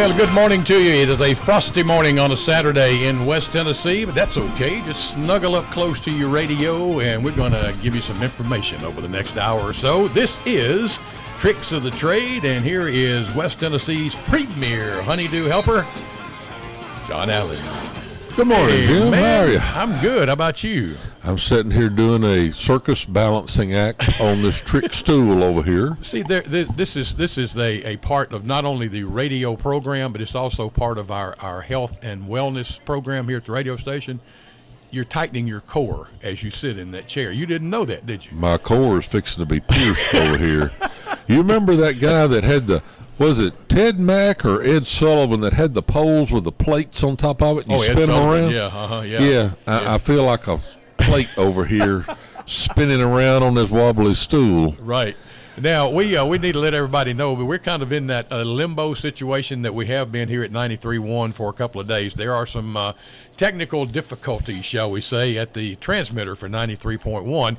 Well, good morning to you. It is a frosty morning on a Saturday in West Tennessee, but that's okay. Just snuggle up close to your radio, and we're going to give you some information over the next hour or so. This is Tricks of the Trade, and here is West Tennessee's premier honeydew helper, John Allen. Good morning, Hey, Jim. man, How are you? I'm good. How about you? I'm sitting here doing a circus balancing act on this trick stool over here. See, there, this, this is this is a, a part of not only the radio program, but it's also part of our, our health and wellness program here at the radio station. You're tightening your core as you sit in that chair. You didn't know that, did you? My core is fixing to be pierced over here. You remember that guy that had the was it Ted Mack or Ed Sullivan that had the poles with the plates on top of it and you oh, Ed spin them Sullivan. around? Yeah, uh-huh, yeah. Yeah, I, I feel like a plate over here spinning around on this wobbly stool. Right. Now we uh, we need to let everybody know, but we're kind of in that uh, limbo situation that we have been here at 93.1 for a couple of days. There are some uh, technical difficulties, shall we say, at the transmitter for 93.1.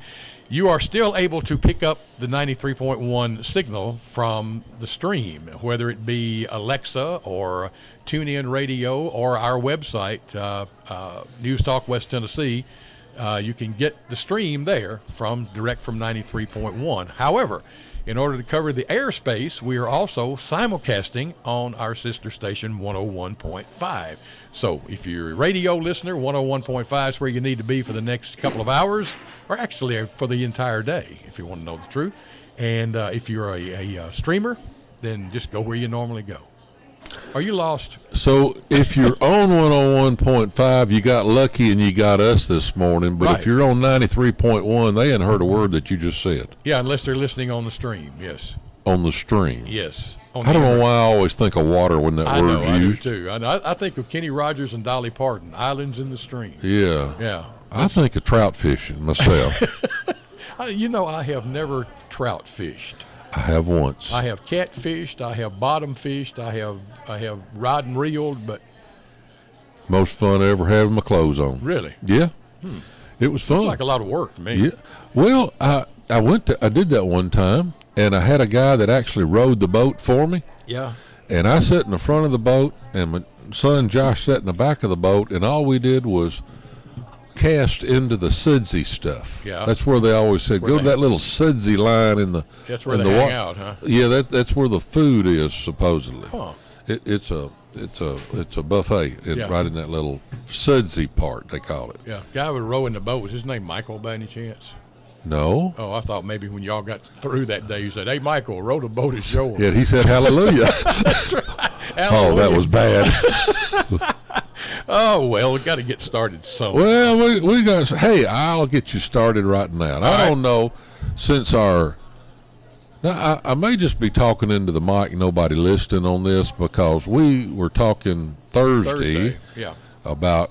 You are still able to pick up the 93.1 signal from the stream, whether it be Alexa or TuneIn Radio or our website, uh, uh, News Talk West Tennessee. Uh, you can get the stream there from direct from 93.1. However, in order to cover the airspace, we are also simulcasting on our sister station 101.5. So if you're a radio listener, 101.5 is where you need to be for the next couple of hours, or actually for the entire day, if you want to know the truth. And uh, if you're a, a, uh streamer, then just go where you normally go. Are you lost? So if you're on 101.5, you got lucky and you got us this morning. But Right. if you're on 93.1, they hadn't heard a word that you just said Yeah, unless they're listening on the stream. Yes. on the stream. Yes. On I don't know why I always think of water when that I word's know, I do used. too. I, know. I I think of Kenny Rogers and Dolly Parton, "Islands in the Stream." Yeah. Yeah, I think of trout fishing myself. You know, I have never trout fished. I have once. I have catfished. I have bottom fished. I have I have rod and reeled, but Most fun I ever had with my clothes on. really, Yeah. Hmm. It was fun. it's like a lot of work to me. Yeah. Well, I I went to I did that one time, and I had a guy that actually rowed the boat for me, Yeah. and I sat in the front of the boat, and my son Josh sat in the back of the boat, and all we did was cast into the sudsy stuff. Yeah. That's where they always said go to that little sudsy line in the. That's where in they the hang wa- out, huh? Yeah, that that's where the food is supposedly. Huh. It, it's a it's a it's a buffet. It's Yeah. right in that little sudsy part they call it. Yeah. Guy was rowing the boat. Was his name Michael by any chance? No. Oh, I thought maybe when y'all got through that day, you said, "Hey, Michael, row the boat ashore." Yeah, he said hallelujah. Oh, that was bad. Oh well, we got to get started. So well, we we got. Hey, I'll get you started right now. And I right. don't know since our. Now, I, I may just be talking into the mic. Nobody listening on this because we were talking Thursday, Thursday. Yeah. about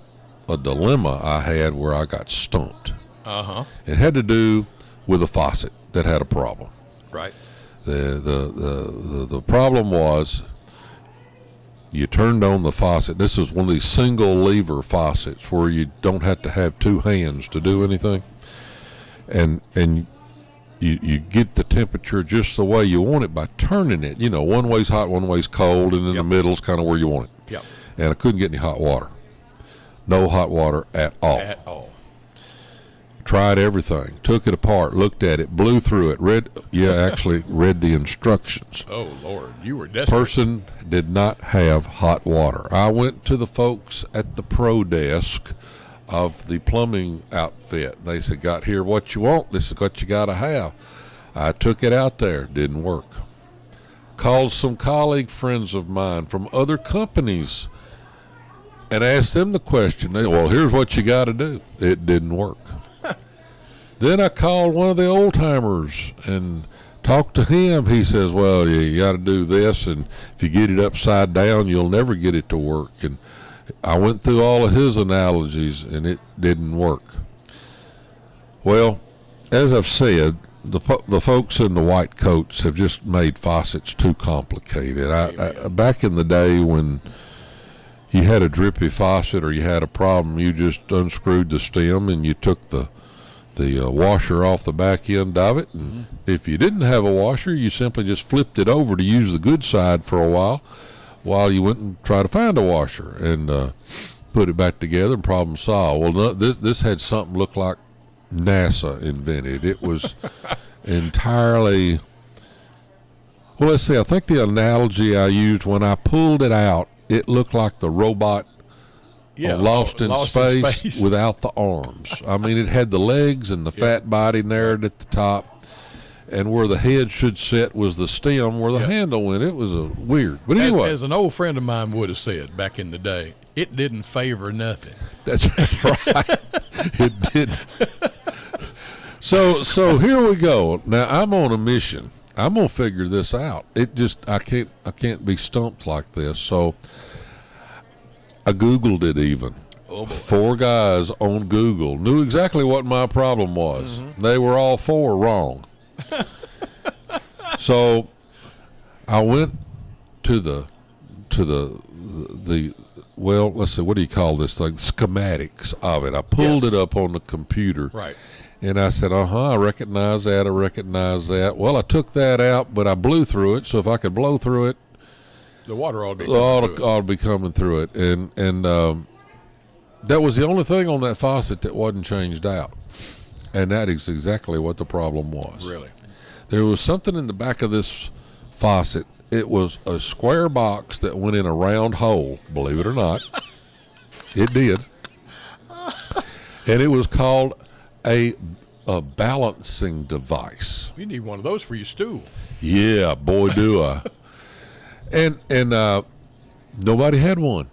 a dilemma I had where I got stumped. Uh huh. It had to do with a faucet that had a problem. Right. The the the the, the problem was you turned on the faucet. This is one of these single lever faucets where you don't have to have two hands to do anything, and and you you get the temperature just the way you want it by turning it. You know, one way's hot, one way's cold, and in Yep. the middle's kind of where you want it. Yep. And I couldn't get any hot water. No hot water at all. At all. Tried everything. Took it apart. Looked at it. Blew through it. Read. Yeah, actually read the instructions. Oh Lord, you were desperate. person did not have hot water. I went to the folks at the pro desk of the plumbing outfit. They said, "Got here what you want. This is what you got to have." I took it out there. Didn't work. Called some colleague friends of mine from other companies and asked them the question. They, well, here's what you got to do. It didn't work. Then I called one of the old timers and talked to him. He says, "Well, you, got to do this, and if you get it upside down, you'll never get it to work." And I went through all of his analogies, and it didn't work. Well, as I've said, the the folks in the white coats have just made faucets too complicated. I, I, back in the day when you had a drippy faucet or you had a problem, you just unscrewed the stem and you took the the uh, washer off the back end of it. And Mm-hmm. if you didn't have a washer, you simply just flipped it over to use the good side for a while. while you went and tried to find a washer and uh, put it back together and problem solved. Well, no, this this had something look like NASA invented. It was entirely. Well, let's see. I think the analogy I used when I pulled it out, it looked like the robot Yeah, lost, in, lost in space space. without the arms. I mean, it had the legs and the fat body narrowed at the top, and where the head should sit was the stem where the Yeah. handle went. It was a weird. But As, anyway, as an old friend of mine would have said back in the day, it didn't favor nothing. That's right. it did. So so here we go. Now I'm on a mission. I'm gonna figure this out. It just I can't I can't be stumped like this. So I googled it even. Oh. Four guys on Google knew exactly what my problem was. They were all four wrong. so I went to the to the the well, let's see, what do you call this thing? Schematics of it. I pulled Yes. it up on the computer. Right. And I said, uh huh, I recognize that, I recognize that. Well, I took that out, but I blew through it. So if I could blow through it, The water all be. coming to, it. be coming through it. And, and um, that was the only thing on that faucet that wasn't changed out. And that is exactly what the problem was. Really. There was something in the back of this faucet. It was a square box that went in a round hole, believe it or not. it did. And it was called a a balancing device. You need one of those for your stool. Yeah, boy do I. and and uh, nobody had one.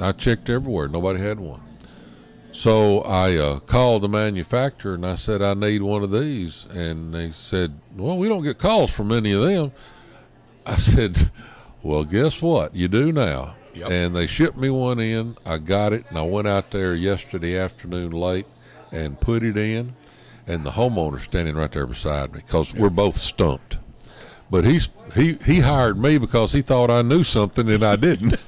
I checked everywhere. Nobody had one. So I uh, called the manufacturer and I said I need one of these, and they said, "Well, we don't get calls from any of them." I said, "Well, guess what? You do now." Yep. And they shipped me one in. I got it, and I went out there yesterday afternoon late and put it in. And the homeowner's standing right there beside me because we're both stumped. But he's he he hired me because he thought I knew something and I didn't.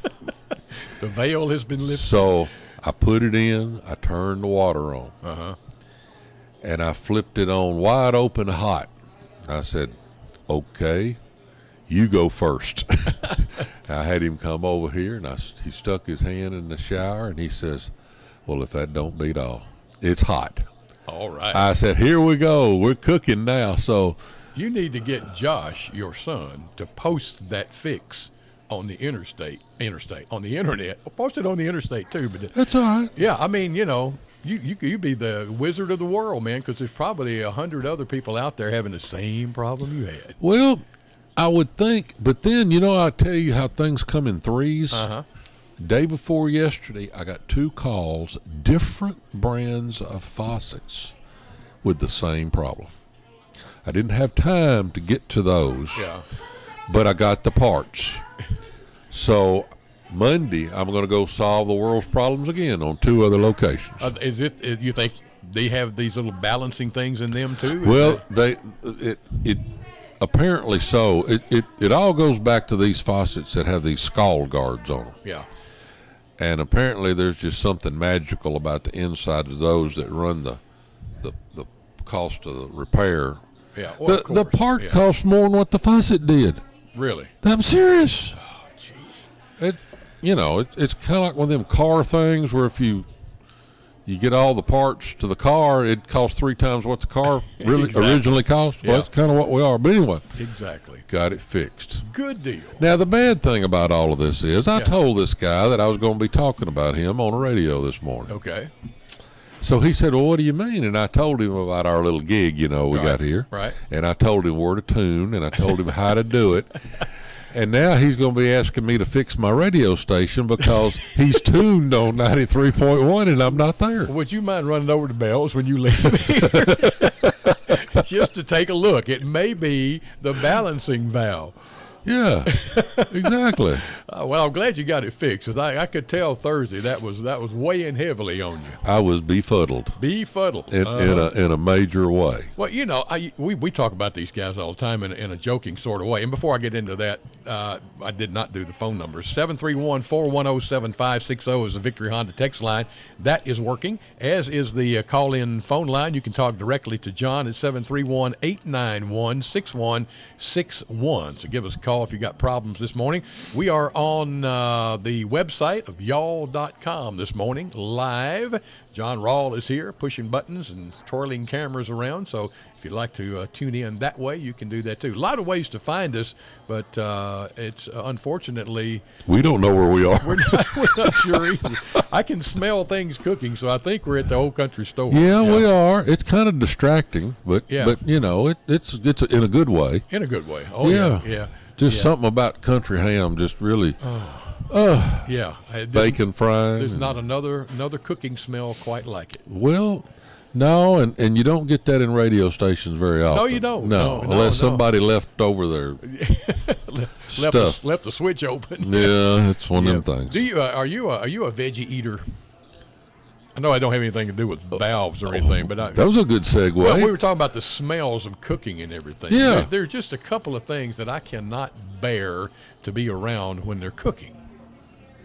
The veil has been lifted. so I put it in. I turned the water on. Uh huh. and I flipped it on wide open hot. I said, "Okay, you go first. I had him come over here, and I he stuck his hand in the shower, and he says, "Well, if that don't beat all, it's hot." All right. I said, "Here we go. We're cooking now." So you need to get Josh, your son, to post that fix on the interstate, interstate on the internet. Post it on the interstate too. But that's all right. yeah, I mean, you know, you you you be the wizard of the world, man, because there's probably a hundred other people out there having the same problem you had. Well, I would think, but then you know, I tell you how things come in threes. Uh huh. Day before yesterday, I got two calls, different brands of faucets with the same problem. I didn't have time to get to those, Yeah. but I got the parts. So Monday, I'm going to go solve the world's problems again on two other locations. Uh, is it? Is, you think they have these little balancing things in them too? Well, they it it apparently so. It, it it all goes back to these faucets that have these scald guards on them. yeah. and apparently there's just something magical about the inside of those that run the the, the cost of the repair. Yeah. Well, the the part yeah. costs more than what the faucet did. Really? I'm serious. Oh, jeez. It you know it, it's kind of like one of them car things where if you you get all the parts to the car, it costs three times what the car really Exactly. originally cost. Well, Yeah. that's kind of what we are. But anyway, Exactly. got it fixed. Good deal. Now the bad thing about all of this is I Yeah. told this guy that I was going to be talking about him on the radio this morning. Okay. So he said, "Well, what do you mean?" And I told him about our little gig, you know, we Right, got here. right. And I told him where to tune, and I told him how to do it. And now he's going to be asking me to fix my radio station because he's tuned on ninety three point one, and I'm not there. Would you mind running over to Bell's when you leave here? Just to take a look. It may be the balancing valve. Yeah, exactly. Uh, well, I'm glad you got it fixed. 'cause I, I could tell Thursday that was that was weighing heavily on you. I was befuddled Befuddled. in, in Uh, a in a major way. well, you know, I, we, we talk about these guys all the time in, a- in a joking sort of way. And before I get into that, uh, I did not do the phone number. 731 410 7560 is the Victory Honda text line. That is working, as is the uh, call in phone line. You can talk directly to John at 731 891 6161. So give us a call if you got problems this morning. We are on uh, the website of y'all.com this morning, live. John Rawl is here pushing buttons and twirling cameras around. So if you'd like to uh, tune in that way, you can do that too. A lot of ways to find us, but uh, it's uh, unfortunately We don't know where we are. we're not, we're not sure either. I can smell things cooking, so I think we're at the old country store. Yeah, we are. It's kind of distracting, but Yeah. but you know, it, it's it's in a good way. in a good way. Oh yeah, Yeah. yeah, Just yeah. something about country ham just really yeah. I- there's- bacon frying. There's and- not another another cooking smell quite like it. well, no, and, and you don't get that in radio stations very often. No, you don't. No, No, unless no. somebody left over their Left stuff. the, left the switch open. yeah, it's one Yeah. of them things. Do you uh, are you a, are you a veggie eater? I know I don't have anything to do with valves or anything, but I, that was a good segue. well, we were talking about the smells of cooking and everything. Yeah. there, there are just a couple of things that I cannot bear to be around when they're cooking,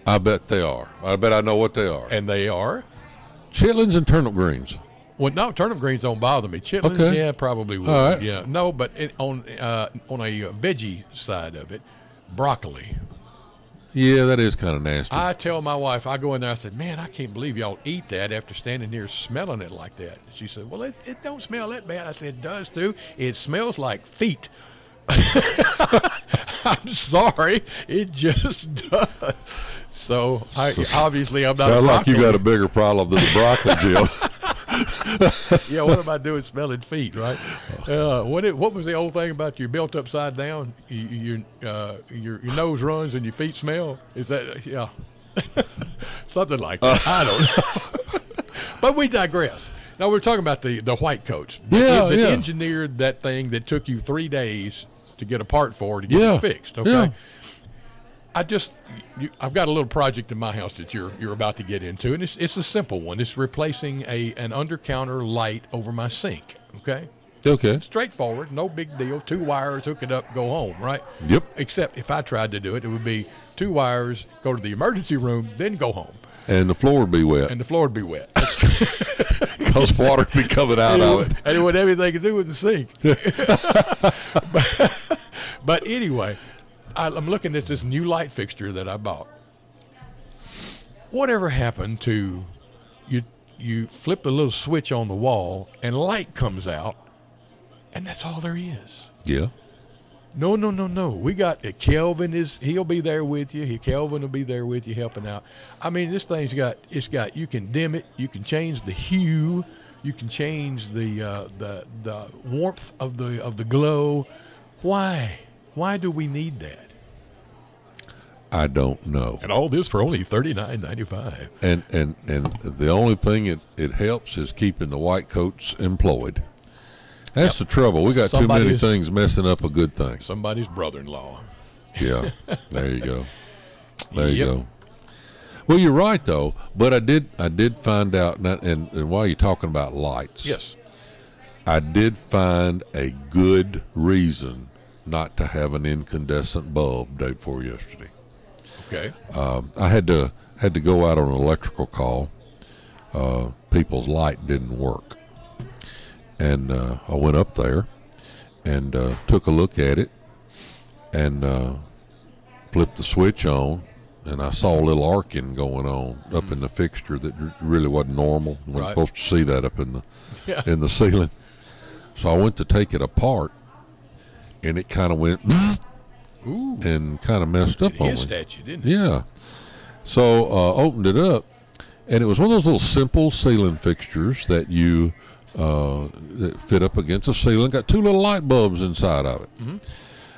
I bet they are. I bet I know what they are. and they are. Chitlins and turnip greens. Well, no, turnip greens don't bother me. Chitlins, Okay. yeah, probably would. Right. Yeah, no, but it, on uh, on a veggie side of it, broccoli. Yeah, that is kind of nasty. I tell my wife, I go in there, I said, "Man, I can't believe y'all eat that after standing here smelling it like that." She said, "Well, it, it don't smell that bad." I said, "It does too. It smells like feet." I'm sorry, it just does. So I obviously I'm not. Sound like you got a bigger problem than the broccoli, Jim. yeah, what am I doing smelling feet, right? Uh, what it, what was the old thing about you built upside down? You, you, uh, your your nose runs and your feet smell. Is that yeah? Something like that. I don't know. but we digress. Now we're talking about the the white coats. Yeah, that yeah. engineered that thing that took you three days to get a part for to get Yeah, it fixed. Okay. yeah. I just, you, I've got a little project in my house that you're you're about to get into, and it's it's a simple one. It's replacing a an under counter light over my sink. Okay, okay. straightforward, no big deal. Two wires, hook it up, go home. Right. Yep. Except if I tried to do it, it would be two wires, go to the emergency room, then go home, And the floor would be wet and the floor would be wet. because water would be coming out of it. and it wouldn't have anything to do with the sink. but, but anyway, I, I'm looking at this new light fixture that I bought. Whatever happened to you? You flip the little switch on the wall, and light comes out, and that's all there is. Yeah. No, no, no, no. We got uh, Kelvin is he'll be there with you. He Kelvin will be there with you helping out. I mean, this thing's got it's got you can dim it, you can change the hue, you can change the uh, the the warmth of the of the glow. Why? Why do we need that? I don't know. And all this for only thirty nine ninety five. And and and the only thing it, it helps is keeping the white coats employed. That's the trouble. We got too many things messing up a good thing. Somebody's brother in law. Yeah. there you go. There you go. Well, you're right though. But I did I did find out, and, and, and while you're talking about lights, Yes. I did find a good reason not to have an incandescent bulb day before yesterday. Okay. Um, I had to had to go out on an electrical call. Uh, people's light didn't work, and uh, I went up there and uh, took a look at it, and uh, flipped the switch on, and I saw a little arcing going on up in the fixture that r- really wasn't normal. You weren't Right. supposed to see that up in the Yeah. in the ceiling. So I went to take it apart, and it kind of went Ooh. and kind of messed up on me. at didn't it? Yeah. So uh, opened it up, and it was one of those little simple ceiling fixtures that you uh, that fit up against the ceiling. Got two little light bulbs inside of it.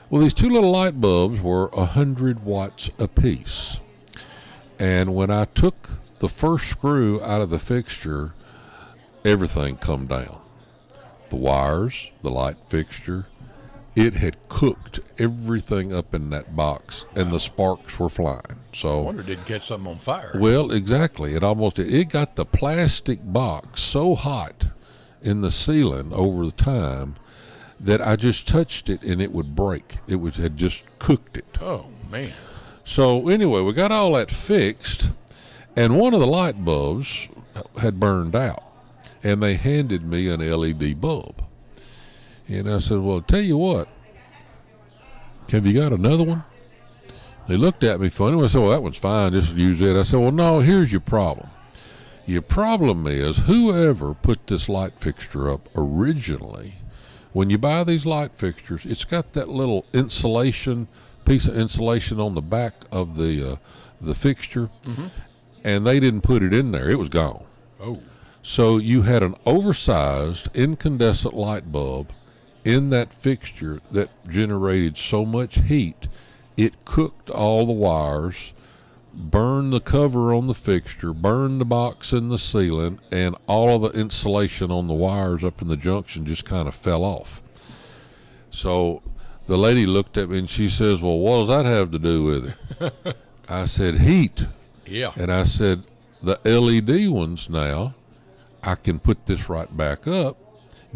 Well, these two little light bulbs were a hundred watts apiece, and when I took the first screw out of the fixture, everything come down. The wires, the light fixture, it had cooked everything up in that box, and the sparks were flying. So I wonder didn't catch something on fire. well, exactly. It almost it got the plastic box so hot in the ceiling over the time that I just touched it and it would break. It was had just cooked it. Oh man. So anyway, we got all that fixed, and one of the light bulbs had burned out, and they handed me an LED bulb. And I said, "Well, tell you what, have you got another one?" They looked at me funny. I said, "Well, that one's fine. Just use it." I said, "Well, no. Here's your problem. Your problem is whoever put this light fixture up originally. When you buy these light fixtures, it's got that little insulation piece of insulation on the back of the uh, the fixture, and they didn't put it in there. It was gone. Oh. So you had an oversized incandescent light bulb in that fixture that generated so much heat it cooked all the wires, burned the cover on the fixture, burned the box in the ceiling, and all of the insulation on the wires up in the junction just kind of fell off. So the lady looked at me and she says, Well, what does that have to do with it? I said, Heat. Yeah. And I said, the LED ones now, I can put this right back up,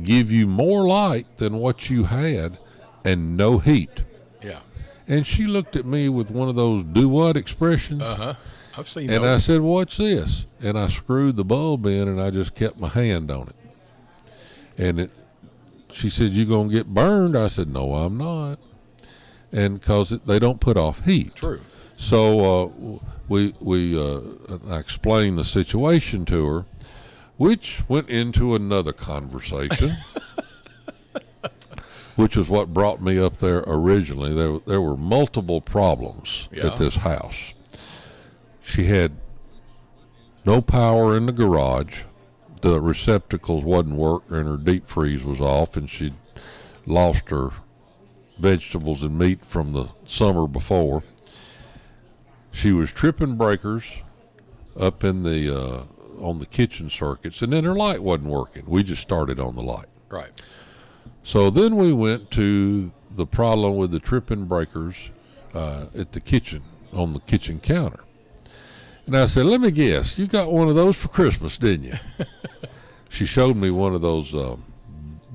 give you more light than what you had, and no heat. Yeah. And she looked at me with one of those do what expressions. Uh huh. I've seen and I said, What's this? And I screwed the bulb in and I just kept my hand on it. And it, she said, "You're going to get burned? I said, No, I'm not. And because they don't put off heat. True. So uh, we we uh, I explained the situation to her, which went into another conversation, which is what brought me up there originally. There there were multiple problems Yeah. at this house. She had no power in the garage. The receptacles wasn't working, and her deep freeze was off, and she'd lost her vegetables and meat from the summer before. She was tripping breakers up in the uh, on the kitchen circuits, and then her light wasn't working. We just started on the light. Right. So then we went to the problem with the tripping breakers uh, at the kitchen on the kitchen counter. And I said, "Let me guess, you got one of those for Christmas, didn't you?" she showed me one of those um,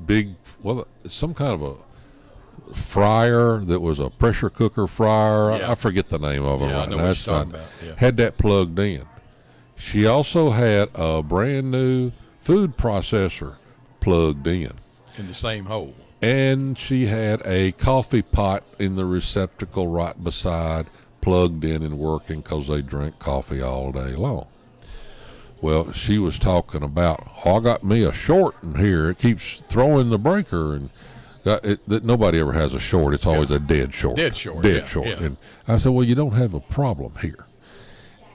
big, well, some kind of a fryer that was a pressure cooker fryer. I- Yeah. I, forget the name of it Yeah, I right know now. what That's you're talking fine. about. Yeah. Had that plugged in. She also had a brand new food processor plugged in In the same hole. and she had a coffee pot in the receptacle right beside, plugged in and working because they drink coffee all day long. Well, she was talking about, oh, I got me a short in here. It keeps throwing the breaker, and it, that nobody ever has a short. It's always a dead short. Dead short, Dead yeah, short. yeah. And I said, well, you don't have a problem here.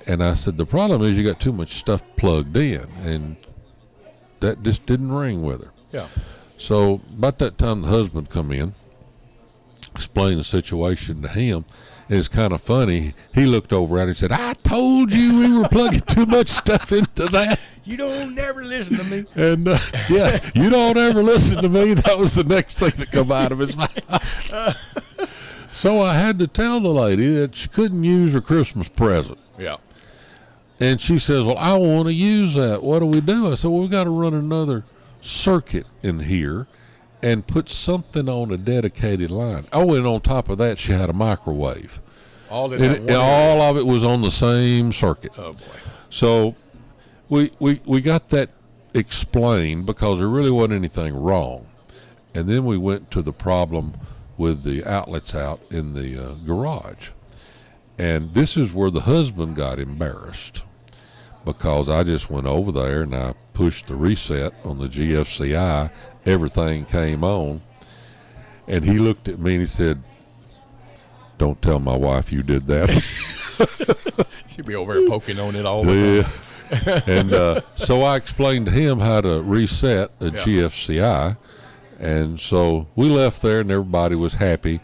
And I said, the problem is you got too much stuff plugged in, and that just didn't ring with her. Yeah. So about that time, the husband come in, explained the situation to him. And it's kind of funny. He looked over at it and said, "I told you we were plugging too much stuff into that." You don't never listen to me. And uh, yeah, you don't ever listen to me. That was the next thing that come out of his mouth. so I had to tell the lady that she couldn't use her Christmas present. Yeah. And she says, Well, I want to use that. What do we do? I said, Well, we've got to run another circuit in here and put something on a dedicated line. Oh, and on top of that, she had a microwave. All And, and all of it was on the same circuit. Oh boy. So we, we, we got that explained because there really wasn't anything wrong. And then we went to the problem with the outlets out in the uh, garage. And this is where the husband got embarrassed because I just went over there and I pushed the reset on the GFCI. Everything came on. And he looked at me and he said, Don't tell my wife you did that. She'd be over here poking on it all the time. Yeah. and uh, so I explained to him how to reset a Yeah. GFCI. And so we left there and everybody was happy.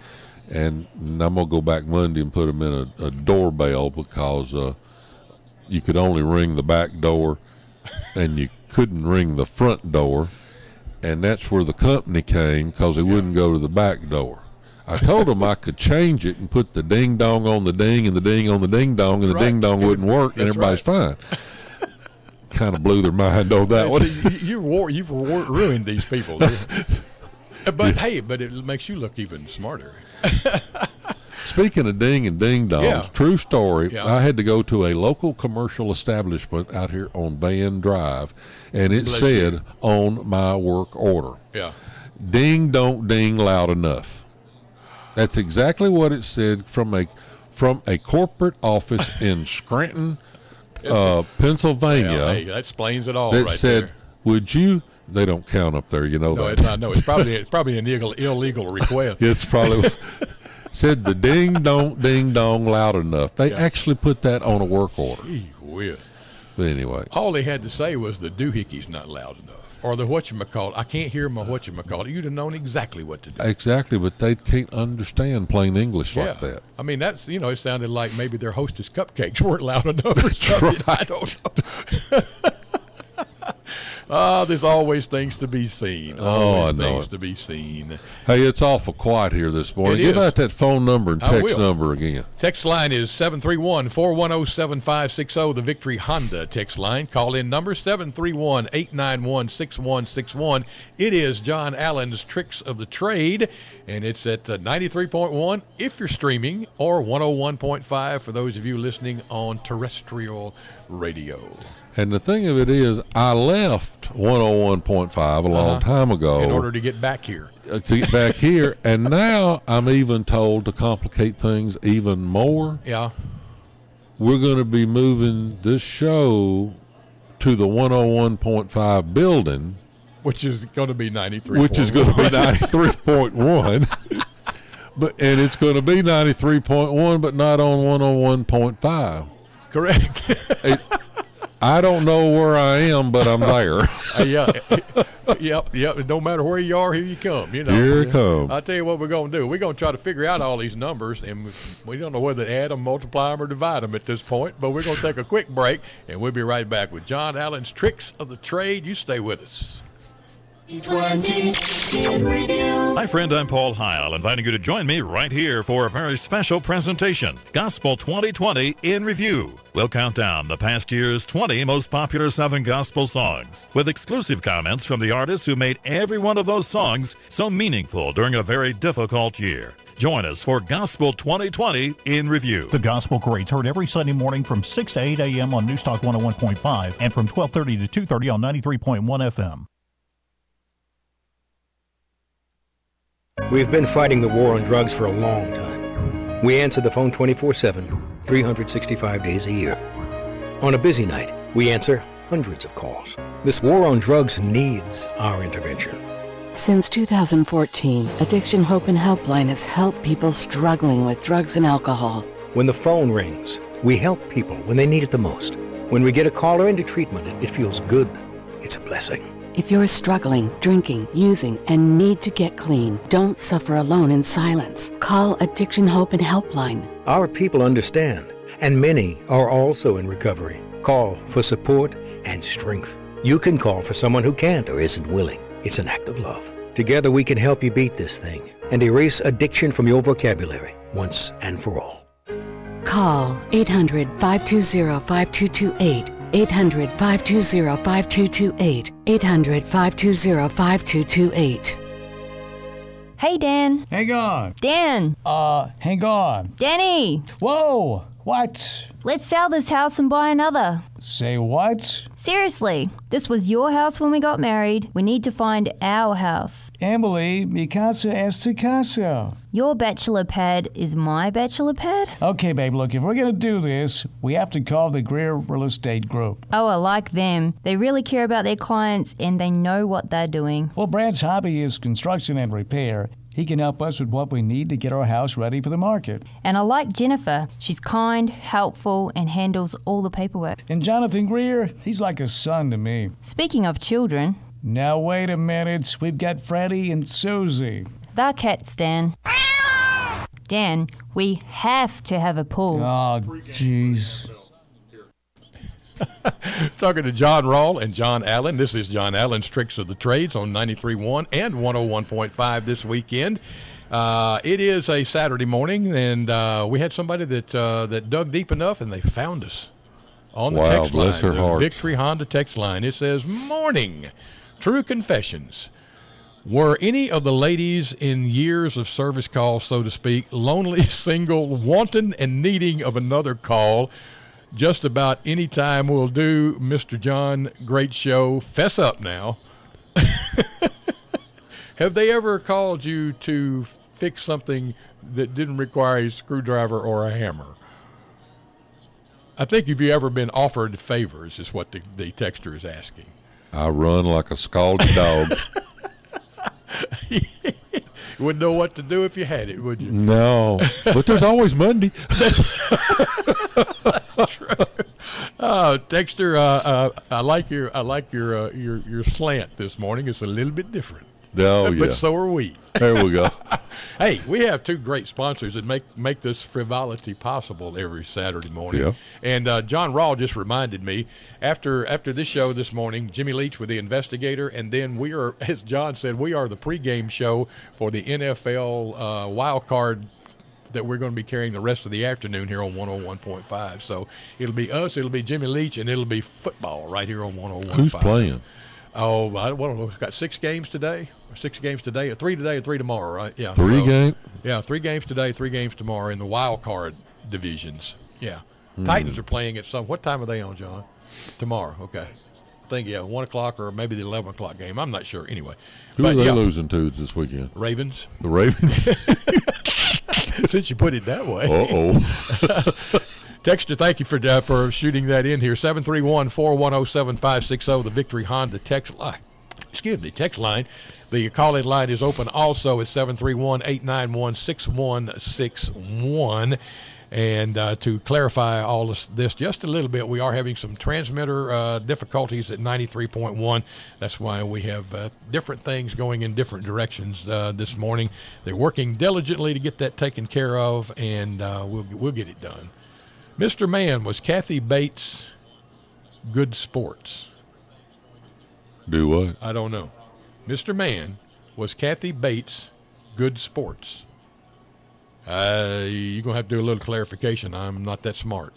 And, and I'm going to go back Monday and put them in a, a doorbell because uh, you could only ring the back door and you couldn't ring the front door. And that's where the company came because they wouldn't go to the back door. I told them I could change it and put the ding dong on the ding and the ding on the ding dong, and the Right. ding dong wouldn't work, and That's everybody's fine. kind of blew their mind on that one. you, you, you've ruined these people. But hey, but it makes you look even smarter. Speaking of ding and ding dongs, Yeah. true story. Yeah. I had to go to a local commercial establishment out here on Vann Drive, and it Bless said you. on my work order, Yeah. "Ding don't ding loud enough." That's exactly what it said from a from a corporate office in Scranton, uh, Pennsylvania. Well, hey, that explains it all that right said, there. "Would you?" They don't count up there, you know No, that. it's not. No, it's probably it's probably an illegal, illegal request. It's probably said the ding don't ding dong loud enough. They Yeah. actually put that on a work order. Gee whiz. But anyway, All they had to say was the doohickey's not loud enough, or the whatchamacallit. I can't hear my whatchamacallit. You'd have known exactly what to do. exactly, but they can't understand plain English yeah. like that. I mean, that's you know, it sounded like maybe their hostess cupcakes weren't loud enough or something. I don't know. Ah, there's always things to be seen. Oh, I know things it. to be seen. Hey, it's awful quiet here this morning. It Give is. out that phone number and text number again. Text line is 731 410 7560, the Victory Honda text line. Call in number 731 891 6161. It is John Allen's Tricks of the Trade, and it's at uh, 93.1 if you're streaming, or 101.5 for those of you listening on terrestrial radio. And the thing of it is, I left 101.5 a long Uh-huh. time ago In order to get back here. uh, to get back here, and now I'm even told to complicate things even more. Yeah. We're going to be moving this show to the 101.5 building, Which is going to be 93. which is going to be 93.1. But and it's going to be 93.1 but not on 101.5. Correct. It, I don't know where I am, but I'm there. Uh, yeah, yep, yep. No matter where you are, here you come. You know, Here it come. I'll tell you what we're gonna do. We're gonna try to figure out all these numbers, and we- we don't know whether to add them, multiply them, or divide them at this point. But we're gonna take a quick break, and we'll be right back with John Allen's tricks of the trade. You stay with us. 20 in review. Hi, friend. I'm Paul Heil, inviting you to join me right here for a very special presentation Gospel 2020 in Review. We'll count down the past year's 20 most popular Southern gospel songs with exclusive comments from the artists who made every one of those songs so meaningful during a very difficult year. Join us for Gospel 2020 in Review. The Gospel Greats heard every Sunday morning from 6 to 8 a.m. on Newstalk 101.5 and from 12:30 to 2:30 on 93.1 FM. We've been fighting the war on drugs for a long time. We answer the phone 24 7, 365 days a year. On a busy night, we answer hundreds of calls. This war on drugs needs our intervention. Since 2014, Addiction Hope and Helpline has helped people struggling with drugs and alcohol. When the phone rings, we help people when they need it the most. When we get a caller into treatment, it, it feels good. It's a blessing. If you're struggling, drinking, using, and need to get clean, don't suffer alone in silence. Call Addiction Hope and Helpline. Our people understand, and many are also in recovery. Call for support and strength. You can call for someone who can't or isn't willing. It's an act of love. Together we can help you beat this thing and erase addiction from your vocabulary once and for all. Call 800 520 5228. 800 520 5228. 800 520 5228. Hey, Dan. Hang on. Dan. Uh, hang on. Danny. Whoa! What? Let's sell this house and buy another. Say what? Seriously, this was your house when we got married. We need to find our house. Emily, mi casa es tu casa. Your bachelor pad is my bachelor pad? Okay, babe, look, if we're gonna do this, we have to call the Greer Real Estate Group. Oh, I like them. They really care about their clients and they know what they're doing. Well, Brad's hobby is construction and repair. He can help us with what we need to get our house ready for the market. And I like Jennifer. She's kind, helpful, and handles all the paperwork. And Jonathan Greer, he's like a son to me. Speaking of children, Now, wait a minute. We've got Freddie and Susie. they're cats, Dan. Dan, we have to have a pool. Oh, jeez. Talking to John Rawl and John Allen. This is John Allen's Tricks of the Trades on 93.1 and 101.5 this weekend. Uh, it is a Saturday morning, and uh, we had somebody that uh, that dug deep enough, and they found us on the Wow, text bless line, her the heart. Victory Honda text line. It says, "Morning, true confessions." Were any of the ladies in years of service call, so to speak, lonely, single, wanting, and needing of another call? Just about any time will do, Mr. John. Great show. Fess up now. Have they ever called you to fix something that didn't require a screwdriver or a hammer? I think if you ever been offered favors is what the, the texter is asking. I run like a scalded dog. you wouldn't know what to do if you had it, would you? no, but there's always Monday. That's true. Oh, Dexter, uh, uh, I like your I like your uh, your your slant this morning. It's a little bit different, Oh but yeah. so are we. There we go. Hey, we have two great sponsors that make make this frivolity possible every Saturday morning. Yeah. And uh, John Rawl just reminded me after after this show this morning, Jimmy Leach with the investigator, and then we are, as John said, we are the pregame show for the NFL uh, wild card that we're going to be carrying the rest of the afternoon here on 101.5. So it'll be us, it'll be Jimmy Leach, and it'll be football right here on 101.5. Who's playing? Oh, I don't know. Got six games today. Six games today, three today, and three tomorrow, right? Yeah. Three so- game. yeah, three games today, three games tomorrow in the wild card divisions. Yeah, Hmm. Titans are playing at some. What time are they on, John? Tomorrow. Okay. I think yeah, one o'clock or maybe the eleven o'clock game. I'm not sure. Anyway, Who but are they yeah, losing to this weekend? Ravens. The Ravens. Since you put it that way. uh oh. Texture, thank you for uh, for shooting that in here. 731-410-7560, the Victory Honda text line. Excuse me, text line. The call-in line is open also at 731-891-6161. And uh, to clarify all this, this just a little bit, we are having some transmitter uh, difficulties at 93.1. That's why we have uh, different things going in different directions uh, this morning. They're working diligently to get that taken care of, and uh, we'll we'll get it done. Mr. Man, was Kathy Bates good sports? Do what? I don't know. Mr. Man, was Kathy Bates good sports? Uh, you're going to have to do a little clarification. I'm not that smart.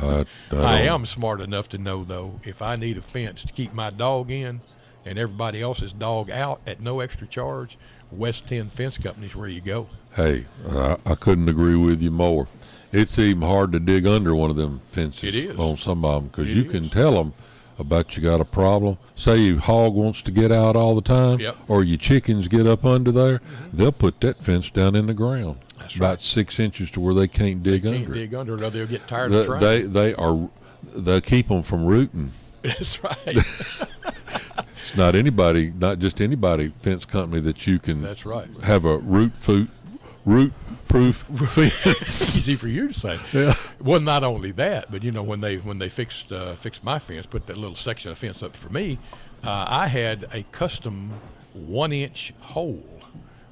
I, I, I am smart enough to know, though, if I need a fence to keep my dog in and everybody else's dog out at no extra charge, West Tenn Fence Company's where you go. Hey, I, I couldn't agree with you more. It's even hard to dig under one of them fences It is. on some of them because you is. can tell them about you got a problem. Say your hog wants to get out all the time, Yep. Mm-hmm. or your chickens get up under there. They'll put that fence down in the ground, That's about right. six inches to where they can't dig Can't under. dig under or they'll get tired The- of trying. they they are they keep them from rooting. That's right. It's not anybody, not just anybody fence company that you can That's right. have a root foot root proof fence. easy for you to say. Yeah. Well, not only that, but you know when they when they fixed uh, fixed my fence, put that little section of fence up for me, uh, I had a custom one inch hole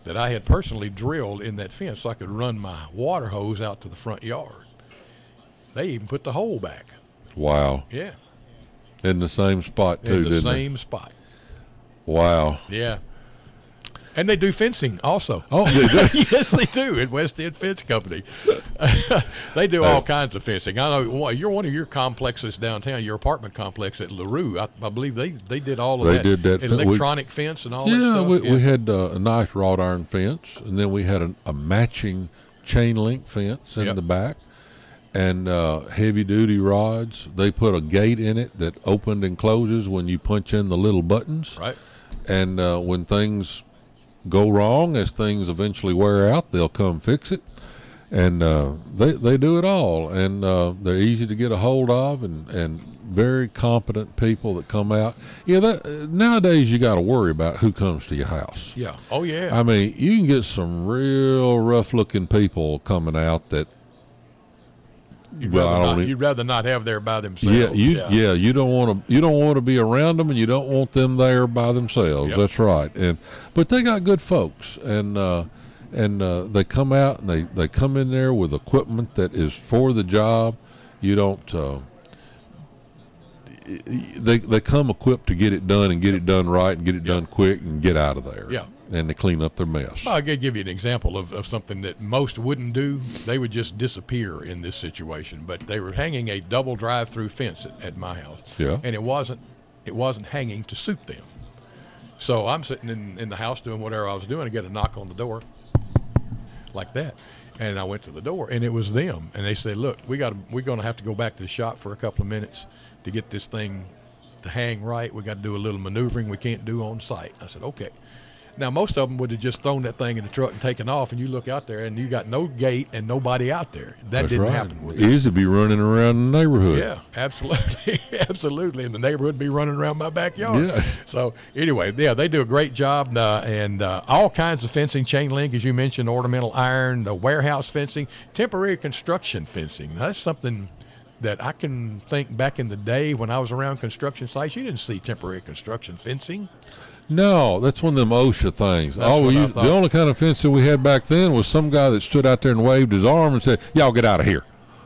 that I had personally drilled in that fence so I could run my water hose out to the front yard. They even put the hole back. Wow. Yeah, In the same spot too, in the same spot. Wow. Yeah. And they do fencing also. Oh, they do. yes, they do at West Tenn Fence Company. they do all kinds of fencing. I know you're one of your complexes downtown, your apartment complex at Larue. I, I believe they, they did all of They that. did that fe- we- electronic fence and all that yeah, stuff. we, we had uh, a nice wrought iron fence, and then we had a, a matching chain link fence in Yep. the back, and uh, heavy duty rods. They put a gate in it that opened and closes when you punch in the little buttons. right. And uh, when things go wrong, as things eventually wear out, they'll come fix it. And uh, they they do it all, and uh, they're easy to get a hold of, and, and very competent people that come out. Yeah, that uh, nowadays you got to worry about who comes to your house. Yeah. Oh yeah. I mean, you can get some real rough looking people coming out that. You'd, well, rather not, you'd rather not have there by themselves. Yeah, you yeah. you don't want to you don't want to be around them, and you don't want them there by themselves. Yep. That's right. And but they got good folks, and uh, and uh, they come out and they they come in there with equipment that is for the job. You don't. Uh, they they come equipped to get it done and get it done right and get it done quick and get out of there. Yeah. And they clean up their mess. Well, I could give you an example of, of something that most wouldn't do. They would just disappear in this situation. But they were hanging a double drive-through fence at, at my house. Yeah. And it wasn't it wasn't hanging to suit them. So I'm sitting in, in the house doing whatever I was doing. I get a knock on the door, like that, and I went to the door, and it was them. And they said, "Look, we got we're going to have to go back to the shop for a couple of minutes to get this thing to hang right. We got to do a little maneuvering we can't do on site." I said, "Okay." Now most of them would have just thrown that thing in the truck and taken off, and you look out there and you got no gate and nobody out there. That That's didn't right. happen with it. Easy to be running around the neighborhood. Yeah, absolutely, absolutely. And the neighborhood be running around my backyard. Yeah. So anyway, yeah, they do a great job, uh, and uh, all kinds of fencing, chain link, as you mentioned, ornamental iron, the warehouse fencing, temporary construction fencing. Now, that's something that I can think back in the day when I was around construction sites. You didn't see temporary construction fencing. No, that's one of them OSHA things. That's All what we I used, the only kind of fence that we had back then was some guy that stood out there and waved his arm and said, "Y'all get out of here."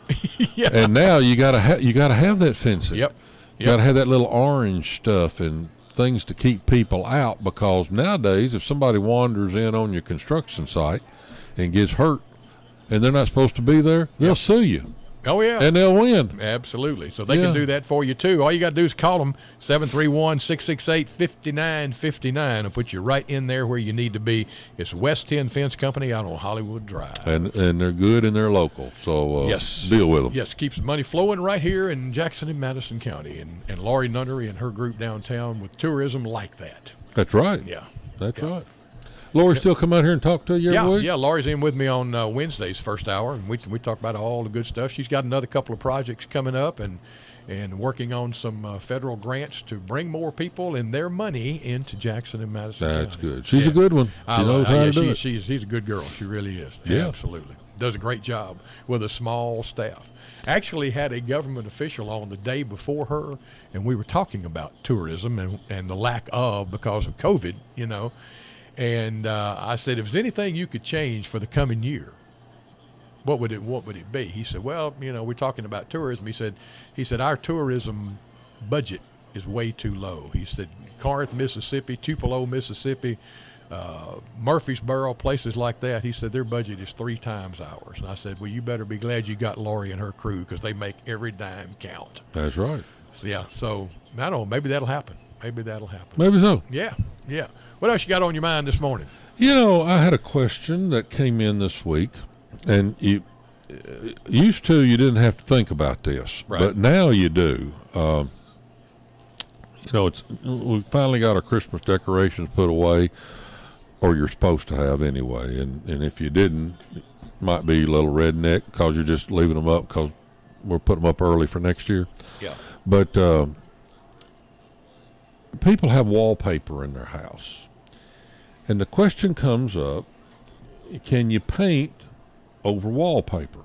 yeah. And now you gotta ha- you gotta have that fencing. Yep. You gotta have that little orange stuff and things to keep people out because nowadays, if somebody wanders in on your construction site and gets hurt, and they're not supposed to be there, they'll Yep. sue you Oh yeah. and they'll win. Absolutely. So they Yeah. can do that for you too. All you got to do is call them 731 668 5959 and put you right in there where you need to be. It's West Tenn Fence Company out on Hollywood Drive. And and they're good and they're local, so uh, yes. deal with them. Yes, keeps money flowing right here in Jackson and Madison County. And, and Lori Nunnery and her group downtown with tourism like that. That's right. Yeah. That's Yeah. right. Lori still come out here and talk to you Yeah, week? yeah. Lori's in with me on uh, Wednesday's first hour, and we we talk about all the good stuff. She's got another couple of projects coming up, and and working on some uh, federal grants to bring more people and their money into Jackson and Madison That's County. good. She's a good one. She I knows love- how yeah, to do she, it. She's she's a good girl. She really is. Yeah. absolutely. Does a great job with a small staff. Actually, had a government official on the day before her, and we were talking about tourism and and the lack of because of COVID. You know, and uh, I said, if there's anything you could change for the coming year, what would it what would it be? He said, well, you know, we're talking about tourism. He said, he said our tourism budget is way too low. He said Corinth, Mississippi, Tupelo, Mississippi, uh, Murfreesboro, places like that. He said their budget is three times ours. And I said, well, you better be glad you got Lori and her crew because they make every dime count. That's right. So, yeah. So I don't know. Maybe that'll happen. Maybe that'll happen. Maybe so. Yeah. Yeah. What else you got on your mind this morning? You know, I had a question that came in this week, and you uh, used to you didn't have to think about this, Right. but now you do. Um, you know, it's we finally got our Christmas decorations put away, or you're supposed to have anyway, and and if you didn't, it might be a little redneck because you're just leaving them up because we're putting them up early for next year. Yeah. But um, people have wallpaper in their house. And the question comes up can you paint over wallpaper?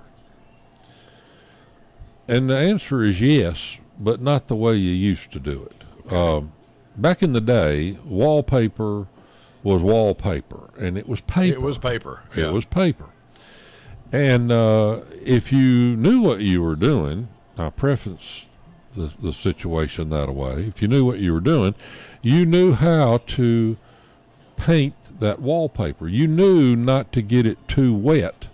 And the answer is yes, but not the way you used to do it. Um, back in the day, wallpaper was wallpaper, and it was paper. It was paper. It was paper. And uh, if you knew what you were doing, I preface the, the situation that way. If you knew what you were doing, you knew how to paint that wallpaper. You knew not to get it too wet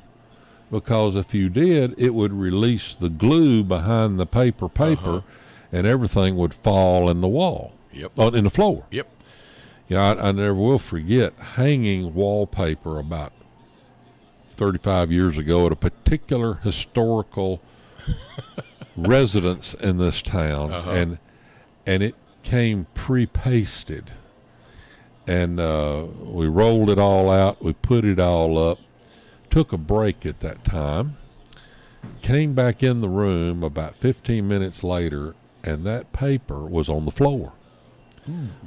because if you did, it would release the glue behind the paper paper and everything would fall in the wall. Yep. uh, in the floor. Yep. Yeah, I, I never will forget hanging wallpaper about 35 years ago at a particular historical residence in this town, Uh-huh. and and it came pre-pasted, and uh, we rolled it all out, we put it all up, took a break at that time, came back in the room about 15 minutes later, and that paper was on the floor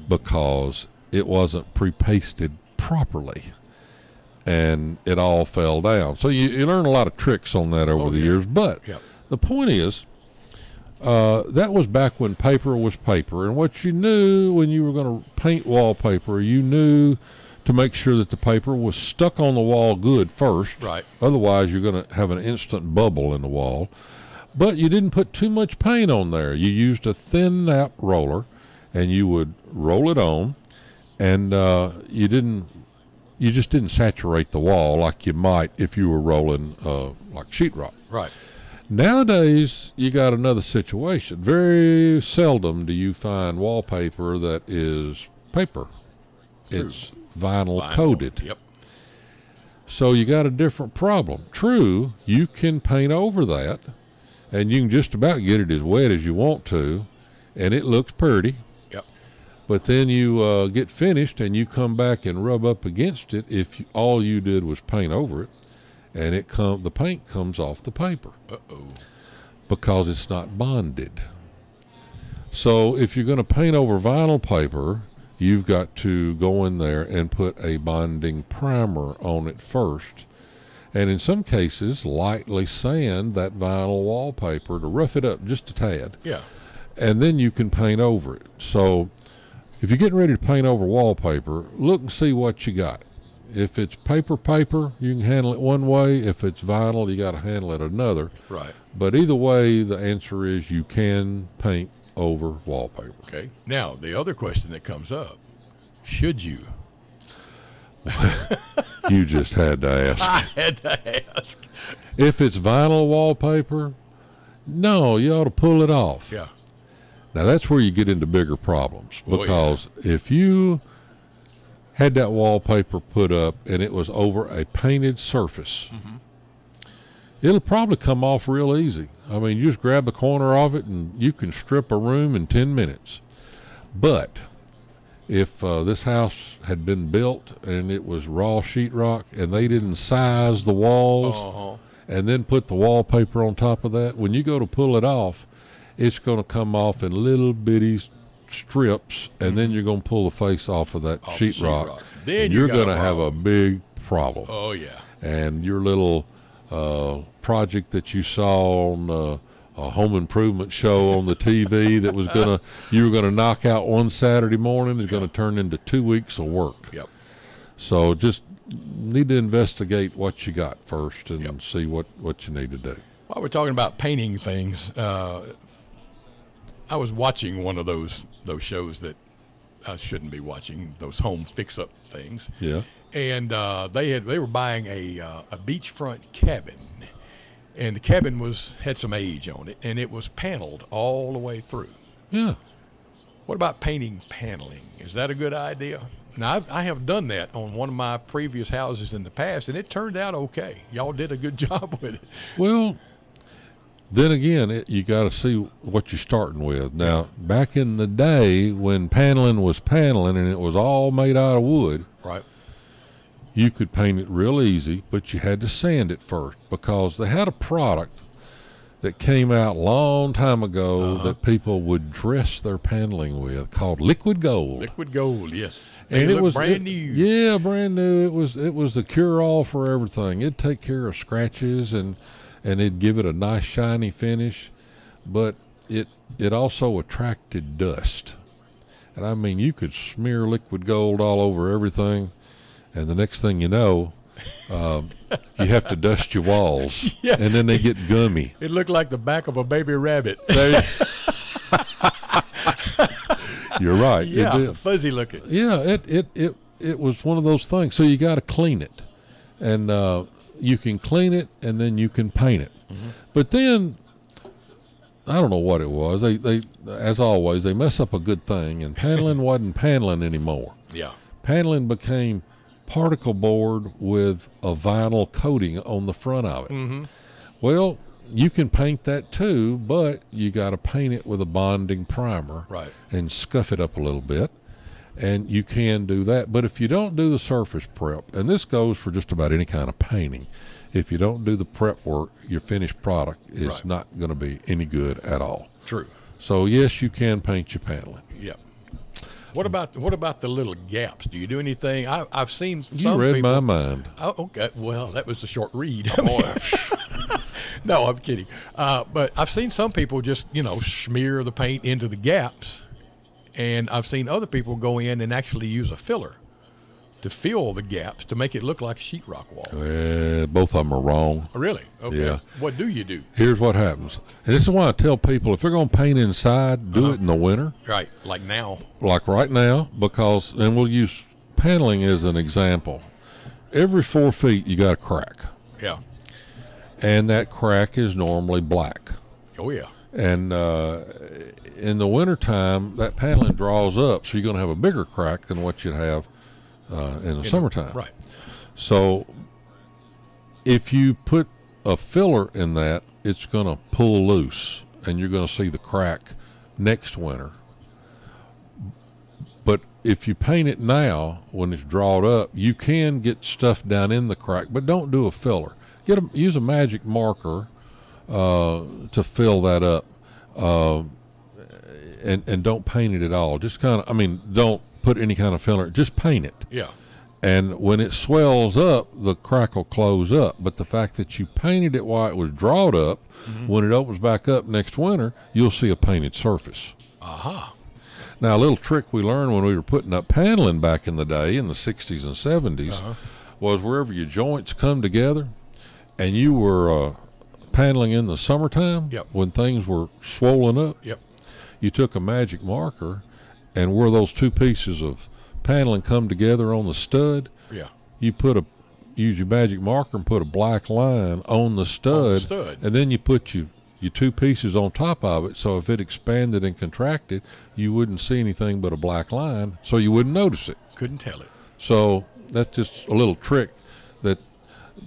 because it wasn't pre-pasted properly and it all fell down so you, you learn a lot of tricks on that over Oh, the yeah. years but Yep. the point is uh, that was back when paper was paper and what you knew when you were going to paint wallpaper you knew to make sure that the paper was stuck on the wall good first Right. otherwise you're going to have an instant bubble in the wall but you didn't put too much paint on there. You used a thin nap roller, and you would roll it on, and uh, you didn't. You just didn't saturate the wall like you might if you were rolling uh, like sheetrock. Right. Nowadays, you got another situation. Very seldom do you find wallpaper that is paper. it's vinyl, Vinyl. coated. Yep. So you got a different problem. True, you can paint over that, and you can just about get it as wet as you want to, and it looks pretty. Yep. But then you uh, get finished and you come back and rub up against it. If you, all you did was paint over it, and it come the paint comes off the paper Uh oh. because it's not bonded. So if you're going to paint over vinyl paper, you've got to go in there and put a bonding primer on it first. And in some cases, lightly sand that vinyl wallpaper to rough it up just a tad. Yeah. And then you can paint over it. So if you're getting ready to paint over wallpaper, look and see what you got. If it's paper paper, you can handle it one way. If it's vinyl, you got to handle it another. Right. But either way, the answer is you can paint over wallpaper. Okay. Now the other question that comes up: Should you? You just had to ask. I had to ask. If it's vinyl wallpaper, no, you ought to pull it off. Yeah. Now that's where you get into bigger problems Oh, yeah. because if you had that wallpaper put up and it was over a painted surface, Mm-hmm. it'll probably come off real easy. I mean, you just grab the corner of it and you can strip a room in 10 minutes. But if uh, this house had been built and it was raw sheetrock and they didn't size the walls Uh-huh. and then put the wallpaper on top of that, when you go to pull it off, it's going to come off in little bitty strips, and then you're going to pull the face off of that. Off sheetrock. sheetrock. Then and you you're going to have a big problem. Oh yeah. And your little uh, project that you saw on uh, a home improvement show on the TV that was going to you were going to knock out one Saturday morning is going to turn into two weeks of work. Yep. So just need to investigate what you got first and see what, what you need to do. While we're talking about painting things, uh, I was watching one of those those shows that I shouldn't be watching. Those home fix-up things. Yeah. and uh, they had they were buying a uh, a beachfront cabin, and the cabin was had some age on it, and it was paneled all the way through. Yeah. What about painting paneling? Is that a good idea? Now I've, I have done that on one of my previous houses in the past, and it turned out okay. Y'all did a good job with it. Well, then again, it, you got to see what you're starting with. Now, back in the day when paneling was paneling and it was all made out of wood, Right. you could paint it real easy, but you had to sand it first because they had a product that came out long time ago Uh-huh. that people would dress their paneling with called liquid gold. Liquid gold, yes. and They it look was brand it- new. Yeah, brand new. It was it was the cure all for everything. It'd take care of scratches and and it'd give it a nice shiny finish, but it it also attracted dust. And I mean, you could smear liquid gold all over everything, and the next thing you know, um, you have to dust your walls, Yeah. and then they get gummy. It looked like the back of a baby rabbit. There You're right. it yeah, did. fuzzy looking. Yeah, it it it it was one of those things. So you got to clean it, and uh, you can clean it, and then you can paint it. But then, I don't know what it was. They they as always they mess up a good thing, and paneling wasn't paneling anymore. Yeah. Paneling became particle board with a vinyl coating on the front of it. Mm-hmm. Well, you can paint that too, but you got to paint it with a bonding primer Right. and scuff it up a little bit. And you can do that. But if you don't do the surface prep, and this goes for just about any kind of painting, if you don't do the prep work, your finished product is Right. not going to be any good at all. True. So, yes, you can paint your paneling. Yep. What about what about the little gaps? Do you do anything? I, I've seen some You read people. my mind. Oh, okay. Well, that was a short read. no, I'm kidding. Uh, but I've seen some people just, you know, smear the paint into the gaps. And I've seen other people go in and actually use a filler to fill the gaps to make it look like a sheetrock wall. Uh, both of them are wrong. Really? Okay. Yeah. What do you do? Here's what happens. And this is why I tell people if they're going to paint inside, do Uh-huh. it in the winter. Right. Like now. like right now, because, and we'll use paneling as an example. Every four feet, you got a crack, Yeah. and that crack is normally black. Oh, yeah. And uh, in the wintertime, that paneling draws up, so you're going to have a bigger crack than what you'd have uh, in the In- summertime. Right. So if you put a filler in that, it's going to pull loose and you're going to see the crack next winter. But if you paint it now when it's drawn up, you can get stuff down in the crack, but don't do a filler. Get a, use a magic marker uh, to fill that up. Uh, and, and don't paint it at all. Just kind of, I mean, don't put any kind of filler. Just paint it Yeah. and when it swells up, the crack will close up. But the fact that you painted it while it was drawed up, when it opens back up next winter, you'll see a painted surface. Aha. Now, a little trick we learned when we were putting up paneling back in the day, in the 60s and 70s, was wherever your joints come together and you were uh, paneling in the summertime Yep. when things were swollen up, Yep. you took a magic marker and where those two pieces of paneling come together on the stud, Yeah. you put a use your magic marker and put a black line on the stud, stud. and then you put your your two pieces on top of it. So if it expanded and contracted, you wouldn't see anything but a black line, so you wouldn't notice it. Couldn't tell it. So that's just a little trick that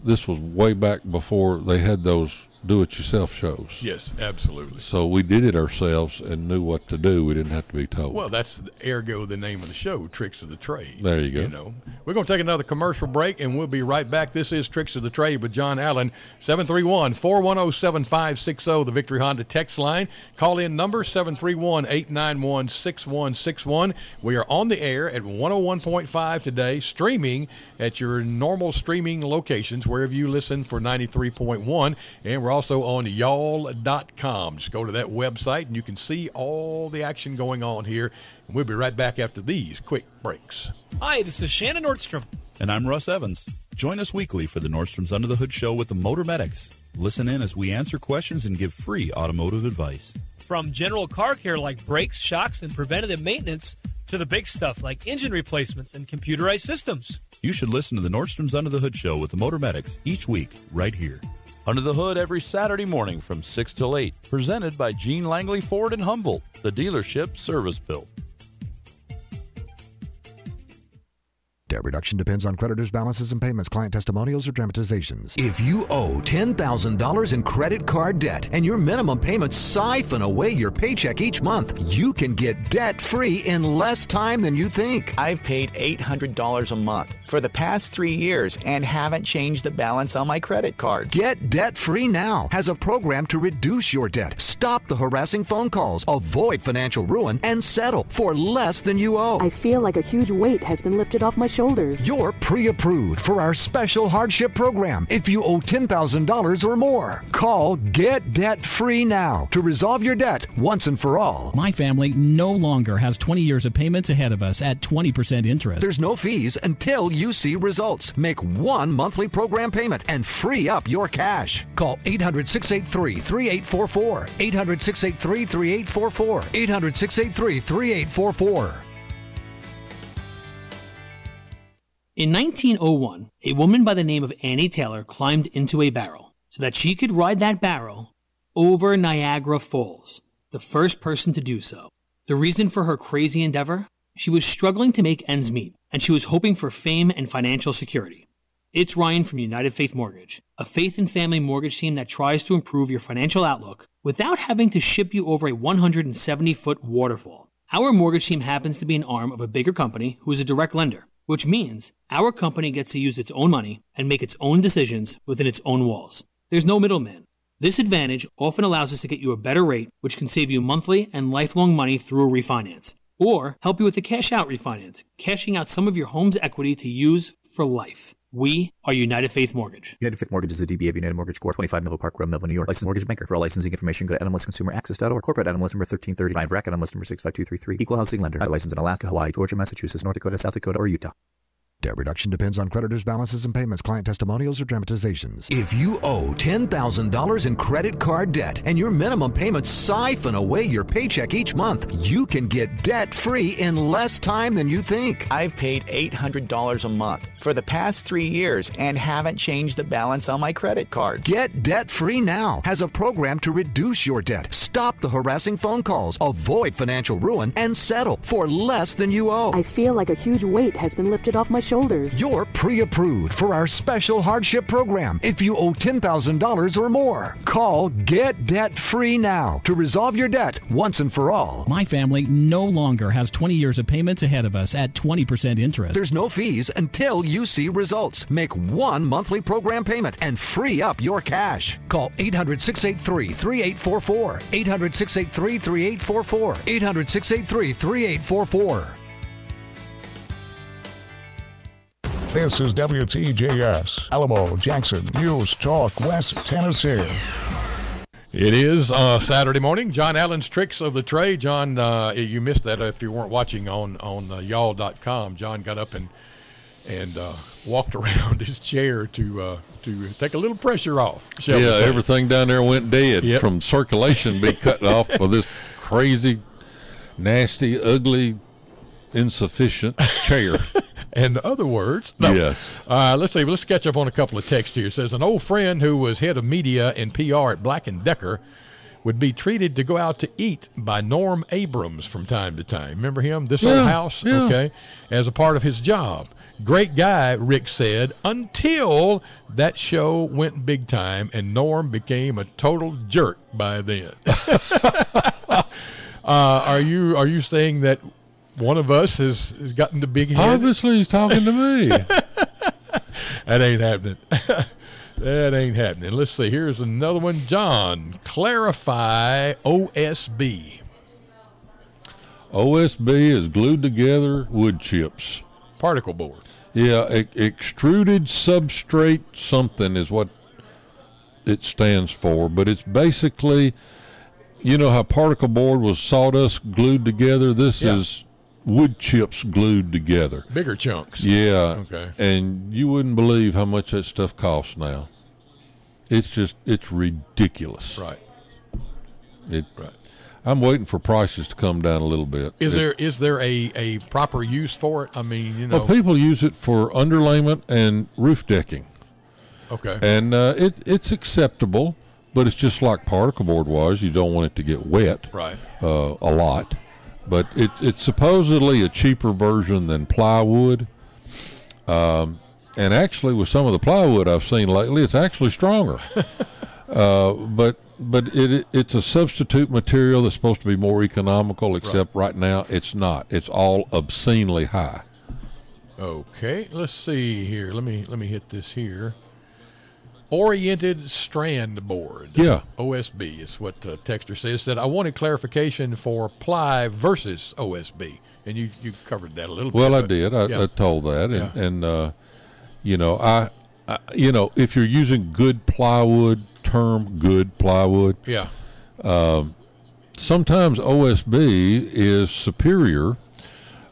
this was way back before they had those do-it-yourself shows. Yes, absolutely. So we did it ourselves and knew what to do. We didn't have to be told. Well, that's ergo the name of the show, Tricks of the Trade. There you go. You know, we're going to take another commercial break, and we'll be right back. This is Tricks of the Trade with John Allen, 731-410-7560, the Victory Honda text line. Call in number 731-891-6161. We are on the air at 101.5 today, streaming at your normal streaming locations, wherever you listen for 93.1, and we're also on y'all.com. Just go to that website, and you can see all the action going on here. And we'll be right back after these quick breaks. Hi, this is Shannon Nordstrom. And I'm Russ Evans. Join us weekly for the Nordstrom's Under the Hood show with the Motor Medics. Listen in as we answer questions and give free automotive advice. From general car care like brakes, shocks, and preventative maintenance to the big stuff like engine replacements and computerized systems. You should listen to the Nordstrom's Under the Hood show with the Motor Medics each week, right here. Under the Hood every Saturday morning from 6 till 8. Presented by Gene Langley Ford in Humboldt, the dealership service built. Debt reduction depends on creditors' balances and payments, client testimonials, or dramatizations. If you owe $10,000 in credit card debt and your minimum payments siphon away your paycheck each month, you can get debt free in less time than you think. I've paid $800 a month for the past three years and haven't changed the balance on my credit cards. Get debt free now has a program to reduce your debt, stop the harassing phone calls, avoid financial ruin, and settle for less than you owe. I feel like a huge weight has been lifted off my shoulders. You're pre approved for our special hardship program if you owe $10,000 or more. Call Get Debt Free now to resolve your debt once and for all. My family no longer has 20 years of payments ahead of us at 20% interest. There's no fees until you see results. Make one monthly program payment and free up your cash. Call 800 683 3844. 800 683 3844. 800 683 3844. In 1901, a woman by the name of Annie Taylor climbed into a barrel so that she could ride that barrel over Niagara Falls, the first person to do so. The reason for her crazy endeavor? She was struggling to make ends meet, and she was hoping for fame and financial security. It's Ryan from United Faith Mortgage, a faith and family mortgage team that tries to improve your financial outlook without having to ship you over a 170 foot waterfall. Our mortgage team happens to be an arm of a bigger company who is a direct lender, which means our company gets to use its own money and make its own decisions within its own walls. There's no middleman. This advantage often allows us to get you a better rate, which can save you monthly and lifelong money through a refinance, or help you with a cash out refinance, cashing out some of your home's equity to use for life. We are United Faith Mortgage. United Faith Mortgage is a DBA of United Mortgage Corp. 25 Melville Park Road, New York. Licensed mortgage banker. For all licensing information, go to NMLSConsumerAccess.org. Corporate NMLS number 1335. RAC NMLS number 65233. Equal housing lender. Licensed in Alaska, Hawaii, Georgia, Massachusetts, North Dakota, South Dakota, or Utah. Debt reduction depends on creditors' balances and payments, client testimonials, or dramatizations. If you owe $10,000 in credit card debt and your minimum payments siphon away your paycheck each month, you can get debt free in less time than you think. I've paid $800 a month for the past three years and haven't changed the balance on my credit card. Get debt free now has a program to reduce your debt, stop the harassing phone calls, avoid financial ruin, and settle for less than you owe. I feel like a huge weight has been lifted off my shoulders. Shoulders. You're pre approved for our special hardship program if you owe $10,000 or more. Call Get Debt Free now to resolve your debt once and for all. My family no longer has 20 years of payments ahead of us at 20% interest. There's no fees until you see results. Make one monthly program payment and free up your cash. Call 800 683 3844. 800 683 3844. 800 683 3844. This is WTJS, Alamo, Jackson, News Talk, West Tennessee. It is uh, Saturday morning. John Allen's Tricks of the Trade. John, uh, you missed that if you weren't watching on, on uh, y'all.com. John got up and and uh, walked around his chair to uh, to take a little pressure off. Yeah, everything down there went dead Yep. from circulation being cut off by this crazy, nasty, ugly, insufficient chair. In other words, no. Yes. Uh, let's see. Let's catch up on a couple of texts here. It says an old friend who was head of media and PR at Black and Decker would be treated to go out to eat by Norm Abrams from time to time. Remember him? This Yeah, old house, yeah. okay, as a part of his job. Great guy, Rick said, until that show went big time and Norm became a total jerk by then. uh, are you are you saying that one of us has, has gotten the big head? Obviously, he's talking to me. that ain't happening. that ain't happening. Let's see. Here's another one. John, clarify OSB. OSB is glued together wood chips. Particle board. Yeah, e- extruded substrate something is what it stands for, but it's basically, you know how particle board was sawdust glued together. This Yeah. is wood chips glued together. Bigger chunks. Yeah. Okay. And you wouldn't believe how much that stuff costs now. It's just it's ridiculous. Right. It. Right. I'm waiting for prices to come down a little bit. Is It- there is there a, a proper use for it? I mean, you know. Well, people use it for underlayment and roof decking. Okay. And uh, it it's acceptable, but it's just like particle board was. You don't want it to get wet. Right. Uh, a lot, but it it's supposedly a cheaper version than plywood. Um, and actually, with some of the plywood I've seen lately, it's actually stronger. uh, but but it it's a substitute material that's supposed to be more economical. Except right now, it's not. It's all obscenely high. Okay, let's see here. Let me let me hit this here. Oriented strand board. Yeah. OSB is what the texter says. Said I wanted clarification for ply versus OSB, and you you covered that a little Well, bit. Well, I but- did. I, yeah. I told that, and Yeah. and uh, you know, I, I, you know, if you're using good plywood, term good plywood, Yeah. um, sometimes OSB is superior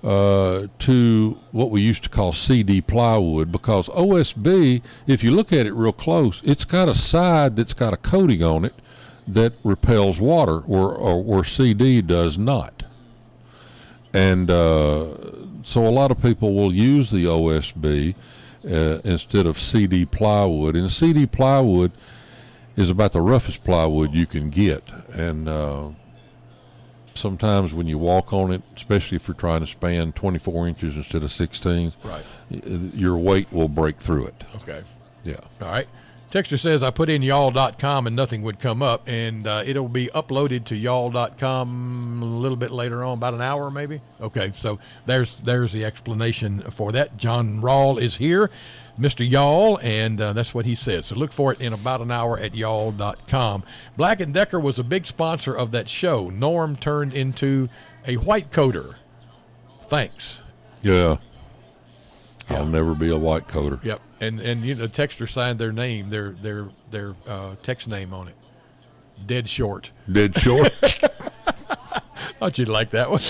uh, to what we used to call CD plywood because OSB, if you look at it real close, it's got a side that's got a coating on it that repels water, where or, where CD does not. And uh, so a lot of people will use the OSB uh, instead of CD plywood. And CD plywood is about the roughest plywood you can get. And uh, sometimes when you walk on it, especially if you're trying to span 24 inches instead of 16, Right. your weight will break through it. Okay. Yeah. All right. Texture says I put in y'all.com and nothing would come up, and uh, it'll be uploaded to y'all.com a little bit later on, about an hour maybe. Okay, so there's there's the explanation for that. John Rawl is here, Mr. Y'all, and uh, that's what he said. So look for it in about an hour at y'all.com. Black and Decker was a big sponsor of that show. Norm turned into a white coder. Thanks. Yeah. I'll never be a white coder. Yep, and and you know, texter signed their name, their their their uh, text name on it. Dead short. Dead short. Thought you'd like that one.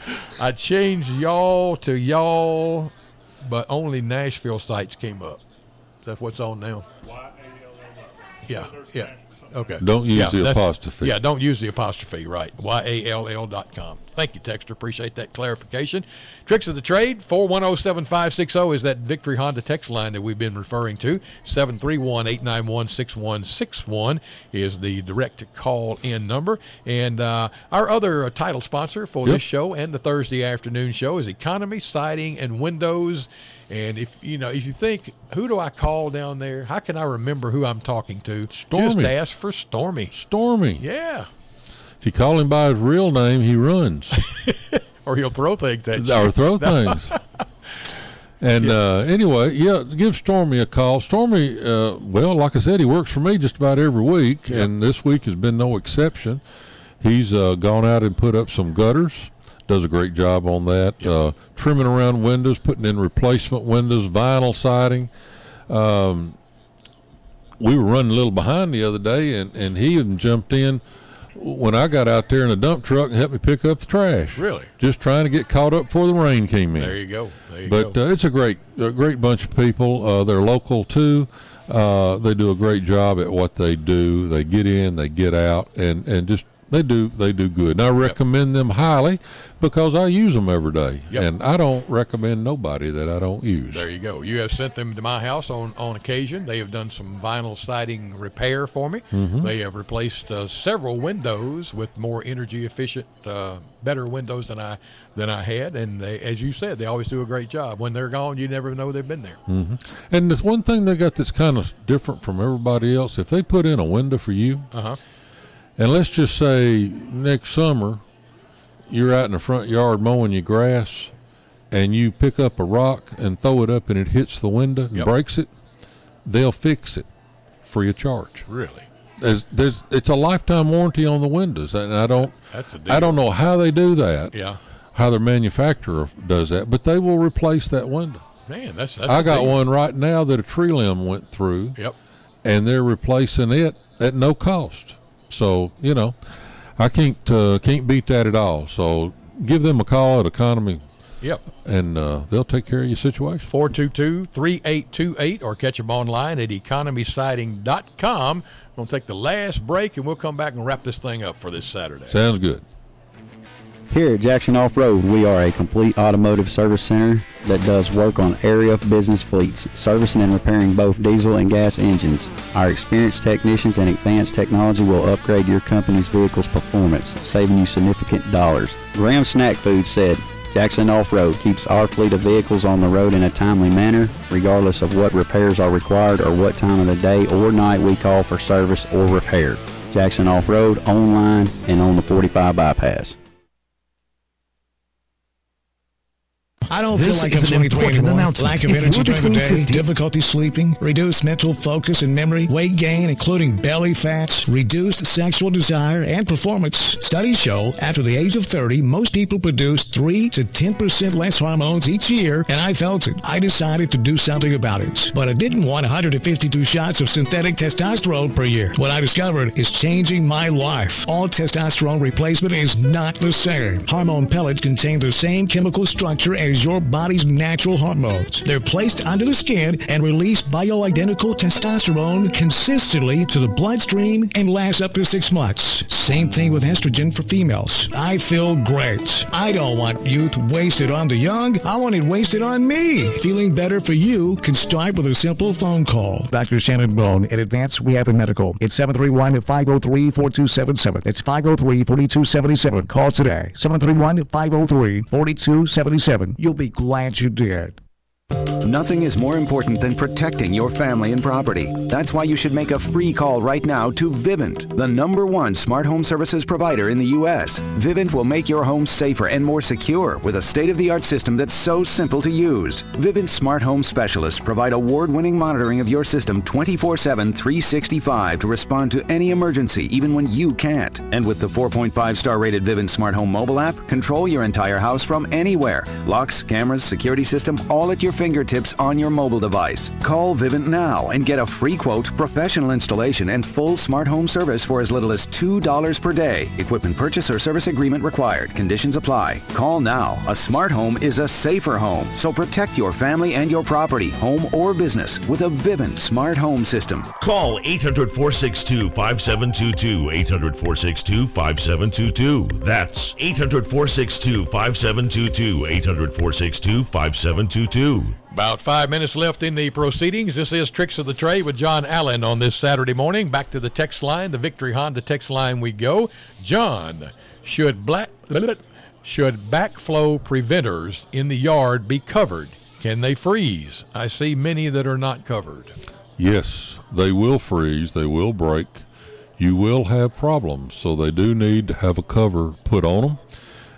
I changed y'all to y'all, but only Nashville sites came up. That's what's on now. Yeah, yeah. Okay. Don't use Yeah, the apostrophe. Yeah, don't use the apostrophe, right. Y-A-L-L dot com. Thank you, Texter. Appreciate that clarification. Tricks of the trade, 410-7560 is that Victory Honda text line that we've been referring to. 731-891-6161 is the direct call-in number. And uh, our other uh, title sponsor for Yep. this show and the Thursday afternoon show is Economy Siding and Windows. And if you know, if you think, who do I call down there? How can I remember who I'm talking to? Just ask for Stormy. Stormy. Yeah. If you call him by his real name, he runs Or he'll throw things at you. or throw things. And uh, anyway, yeah, give Stormy a call. Stormy, uh, well, like I said, he works for me just about every week, and this week has been no exception. He's uh, gone out and put up some gutters. Does a great job on that. Uh, trimming around windows, putting in replacement windows, vinyl siding. Um, we were running a little behind the other day, and, and he even jumped in when I got out there in a dump truck and helped me pick up the trash. Really? Just trying to get caught up before the rain came in. There you go. There you But go. uh, it's a great, a great bunch of people. Uh, they're local too. Uh, they do a great job at what they do. They get in, they get out, and and just they do they do good. And I recommend them highly because I use them every day, Yep. and I don't recommend nobody that I don't use. There you go. You have sent them to my house on, on occasion. They have done some vinyl siding repair for me. Mhm. They have replaced uh, several windows with more energy efficient, uh, better windows than I than I had. And they, as you said, they always do a great job. When they're gone, you never know they've been there. hmm And there's one thing they got that's kind of different from everybody else. If they put in a window for you, Uh huh. And let's just say next summer, you're out in the front yard mowing your grass, and you pick up a rock and throw it up, and it hits the window and Yep. breaks it. They'll fix it free of charge. Really? There's, there's, it's a lifetime warranty on the windows, and I don't, That's a I don't know how they do that. Yeah. How their manufacturer does that, but they will replace that window. Man, that's, that's I got deal. one right now that a tree limb went through. Yep. And they're replacing it at no cost. So you know, I can't uh, can't beat that at all. So give them a call at Economy. Yep. And uh, they'll take care of your situation. 422-3828 or catch them online at economysiding.com. We're going to take the last break and we'll come back and wrap this thing up for this Saturday. Sounds good. Here at Jackson Off Road, we are a complete automotive service center that does work on area business fleets, servicing and repairing both diesel and gas engines. Our experienced technicians and advanced technology will upgrade your company's vehicle's performance, saving you significant dollars. Graham Snack Food said, Jackson Off Road keeps our fleet of vehicles on the road in a timely manner, regardless of what repairs are required or what time of the day or night we call for service or repair. Jackson Off Road, online, and on the 45 bypass. I don't This feel like I'm an 2020 important anymore. Lack of If energy during the day, 50 difficulty sleeping, reduced mental focus and memory, weight gain, including belly fats, reduced sexual desire, and performance. Studies show after the age of 30, most people produce 3 to 10% less hormones each year, and I felt it. I decided to do something about it. But I didn't want 152 shots of synthetic testosterone per year. What I discovered is changing my life. All testosterone replacement is not the same. Hormone pellets contain the same chemical structure as your body's natural hormones. They're placed under the skin and release bioidentical testosterone consistently to the bloodstream and last up to six months. Same thing with estrogen for females. I feel great. I don't want youth wasted on the young. I want it wasted on me. Feeling better for you can start with a simple phone call. Dr. Shannon Bone at Advanced Rehab and Medical. It's 731-503-4277. It's 503-4277. Call today. 731-503-4277. You'll be glad you did. Nothing is more important than protecting your family and property. That's why you should make a free call right now to Vivint, the number one smart home services provider in the U.S. Vivint will make your home safer and more secure with a state of the art system that's so simple to use. Vivint smart home specialists provide award winning monitoring of your system 24 7, 365 to respond to any emergency, even when you can't. And with the 4.5 star rated Vivint smart home mobile app, control your entire house from anywhere. Locks, cameras, security system, all at your fingertips on your mobile device. Call Vivint now and get a free quote, professional installation, and full smart home service for as little as $2 per day. Equipment purchase or service agreement required. Conditions apply. Call now. A smart home is a safer home, so protect your family and your property, home or business, with a Vivint smart home system. Call 800 462 5722. 800 462 5722. That's 800 462 5722. 800 462 5722. About five minutes left in the proceedings. This is Tricks of the Trade with John Allen on this Saturday morning. Back to the text line, the Victory Honda text line we go. John, should black should backflow preventers in the yard be covered? Can they freeze? I see many that are not covered. Yes, they will freeze. They will break. You will have problems. So they do need to have a cover put on them,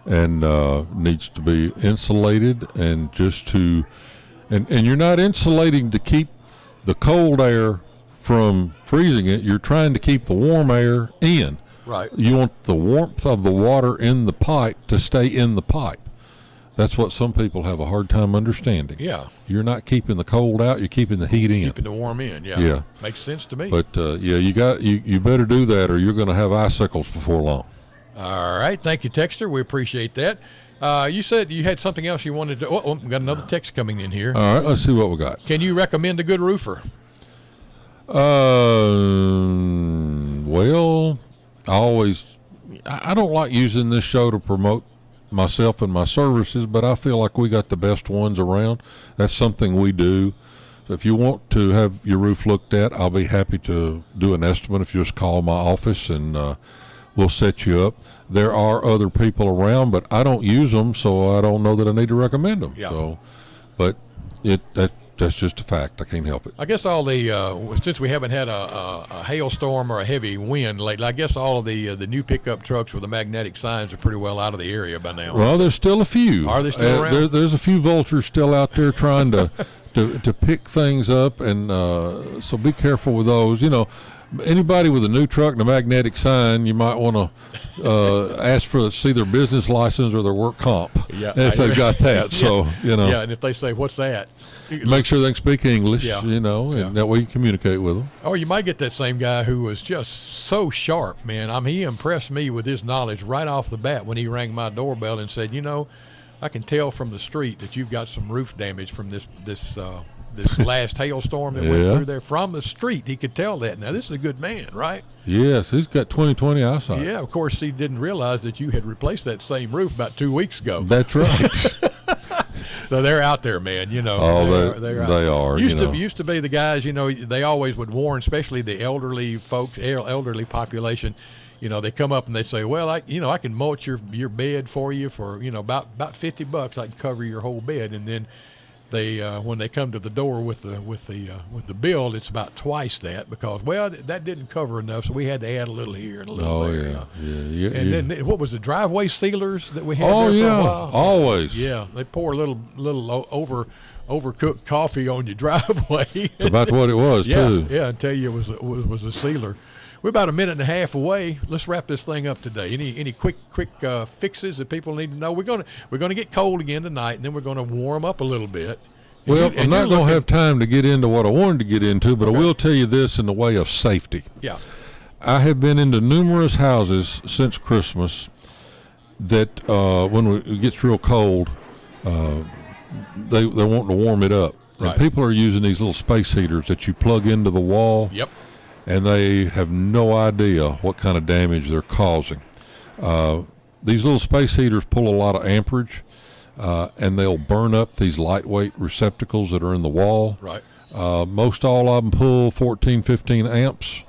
and uh, needs to be insulated and just to, and and you're not insulating to keep the cold air from freezing it. You're trying to keep the warm air in. Right. You want the warmth of the water in the pipe to stay in the pipe. That's what some people have a hard time understanding. Yeah. You're not keeping the cold out, you're keeping the heat in. Keeping the warm in, yeah. Yeah. Makes sense to me. But uh, yeah, you got you, you better do that or you're going to have icicles before long. All right. Thank you, Texter. We appreciate that. Uh, you said you had something else you wanted to. Oh, oh, we got another text coming in here. All right, let's see what we got. Can you recommend a good roofer? Um, well, I always I I don't like using this show to promote myself and my services, but I feel like we got the best ones around. That's something we do. So if you want to have your roof looked at, I'll be happy to do an estimate if you just call my office and uh, we'll set you up. There are other people around, but I don't use them, so I don't know that I need to recommend them. Yeah. So, but it that that's just a fact. I can't help it. I guess all the uh, since we haven't had a, a, a hailstorm or a heavy wind lately, I guess all of the uh, the new pickup trucks with the magnetic signs are pretty well out of the area by now. Well, there's still a few. Are they still Uh, around? There, there's a few vultures still out there trying to, to to pick things up, and uh, so be careful with those. You know, anybody with a new truck and a magnetic sign, you might want to uh, ask for see their business license or their work comp Yeah, if they've got that. So you know, Yeah, and if they say, "What's that?" make sure they can speak English. Yeah. You know, and that way you communicate with them. Or you might get that same guy who was just so sharp, man. I mean, he impressed me with his knowledge right off the bat when he rang my doorbell and said, "You know, I can tell from the street that you've got some roof damage from this this uh, this last hailstorm that went through there from the street. He could tell that. Now, this is a good man, right? Yes, he's got 20/20 eyesight. Yeah, of course, he didn't realize that you had replaced that same roof about two weeks ago. That's right. So they're out there, man. You know, Oh, they they- are, they're they are, Used you to know. used to be the guys. You know, they always would warn, especially the elderly folks, elderly population. You know, they come up and they say, "Well, I, you know, I can mulch your your bed for you for you know about about fifty bucks. I can cover your whole bed." And then they, uh, when they come to the door with the with the uh, with the bill, it's about twice that because well, th- that didn't cover enough, so we had to add a little here and a little Oh there. yeah, yeah, yeah. And yeah. then what was the driveway sealers that we had Oh, there for yeah, a while? always. Yeah, they pour a little little o- over overcooked coffee on your driveway. It's about what it was, yeah, too. Yeah, I tell you, it was a, was was a sealer. We're about a minute and a half away. Let's wrap this thing up today. Any any quick quick uh, fixes that people need to know? We're gonna we're gonna get cold again tonight, and then we're gonna warm up a little bit. And Well, you- I'm not going to have time to get into what I wanted to get into, but I will tell you this in the way of safety. Yeah. I have been into numerous houses since Christmas that uh, when we- it gets real cold, uh, they they're wanting to warm it up. Right. And people are using these little space heaters that you plug into the wall. Yep. And they have no idea what kind of damage they're causing. Uh, these little space heaters pull a lot of amperage, uh, and they'll burn up these lightweight receptacles that are in the wall. Right. Uh, most all of them pull 14, 15 amps,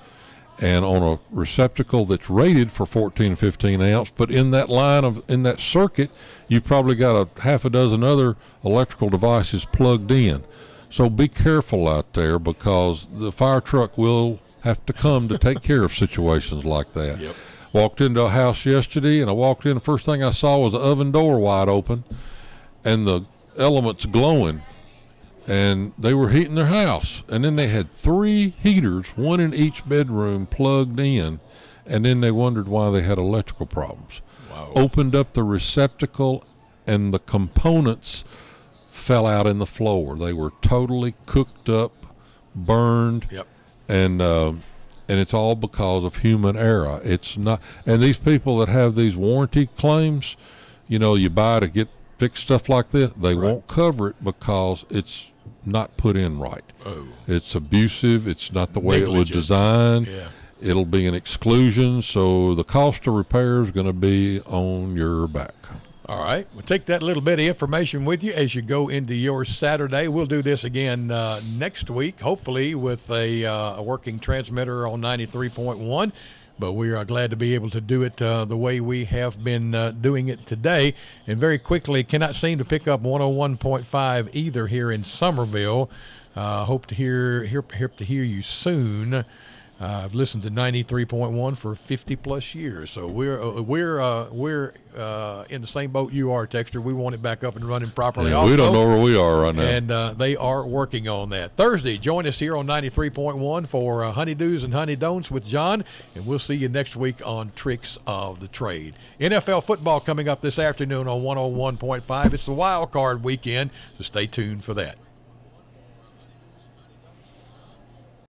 and on a receptacle that's rated for 14, 15 amps. But in that line of in that circuit, you've probably got a half a dozen other electrical devices plugged in. So be careful out there because the fire truck will have to come to take care of situations like that. Yep. Walked into a house yesterday, and I walked in. The first thing I saw was the oven door wide open, and the elements glowing and they were heating their house. And then they had three heaters, one in each bedroom, plugged in. And then they wondered why they had electrical problems. Wow. Opened up the receptacle and the components fell out in the floor. They were totally cooked up, burned, Yep. And uh, and it's all because of human error. It's not. And these people that have these warranty claims, you know, you buy to get fix stuff like this, they won't cover it because it's not put in right. Oh. It's abusive. It's not the way it was designed. Yeah. It'll be an exclusion, so the cost of repair is going to be on your back. All right. We'll take that little bit of information with you as you go into your Saturday. We'll do this again uh, next week, hopefully with a, uh, a working transmitter on 93.1. But we are glad to be able to do it uh, the way we have been uh, doing it today. And very quickly, cannot seem to pick up 101.5 either here in Somerville. Uh, hope to hear, hear, hope to hear you soon. Uh, I've listened to 93.1 for 50 plus years, so we're uh, we're uh, we're uh, in the same boat you are, Texter. We want it back up and running properly. Yeah, also. we don't know where we are right now. and uh, they are working on that. Thursday, join us here on 93.1 for uh, Honeydews and Honey Don'ts with John, and we'll see you next week on Tricks of the Trade. NFL football coming up this afternoon on 101.5. It's the wild card weekend, so stay tuned for that.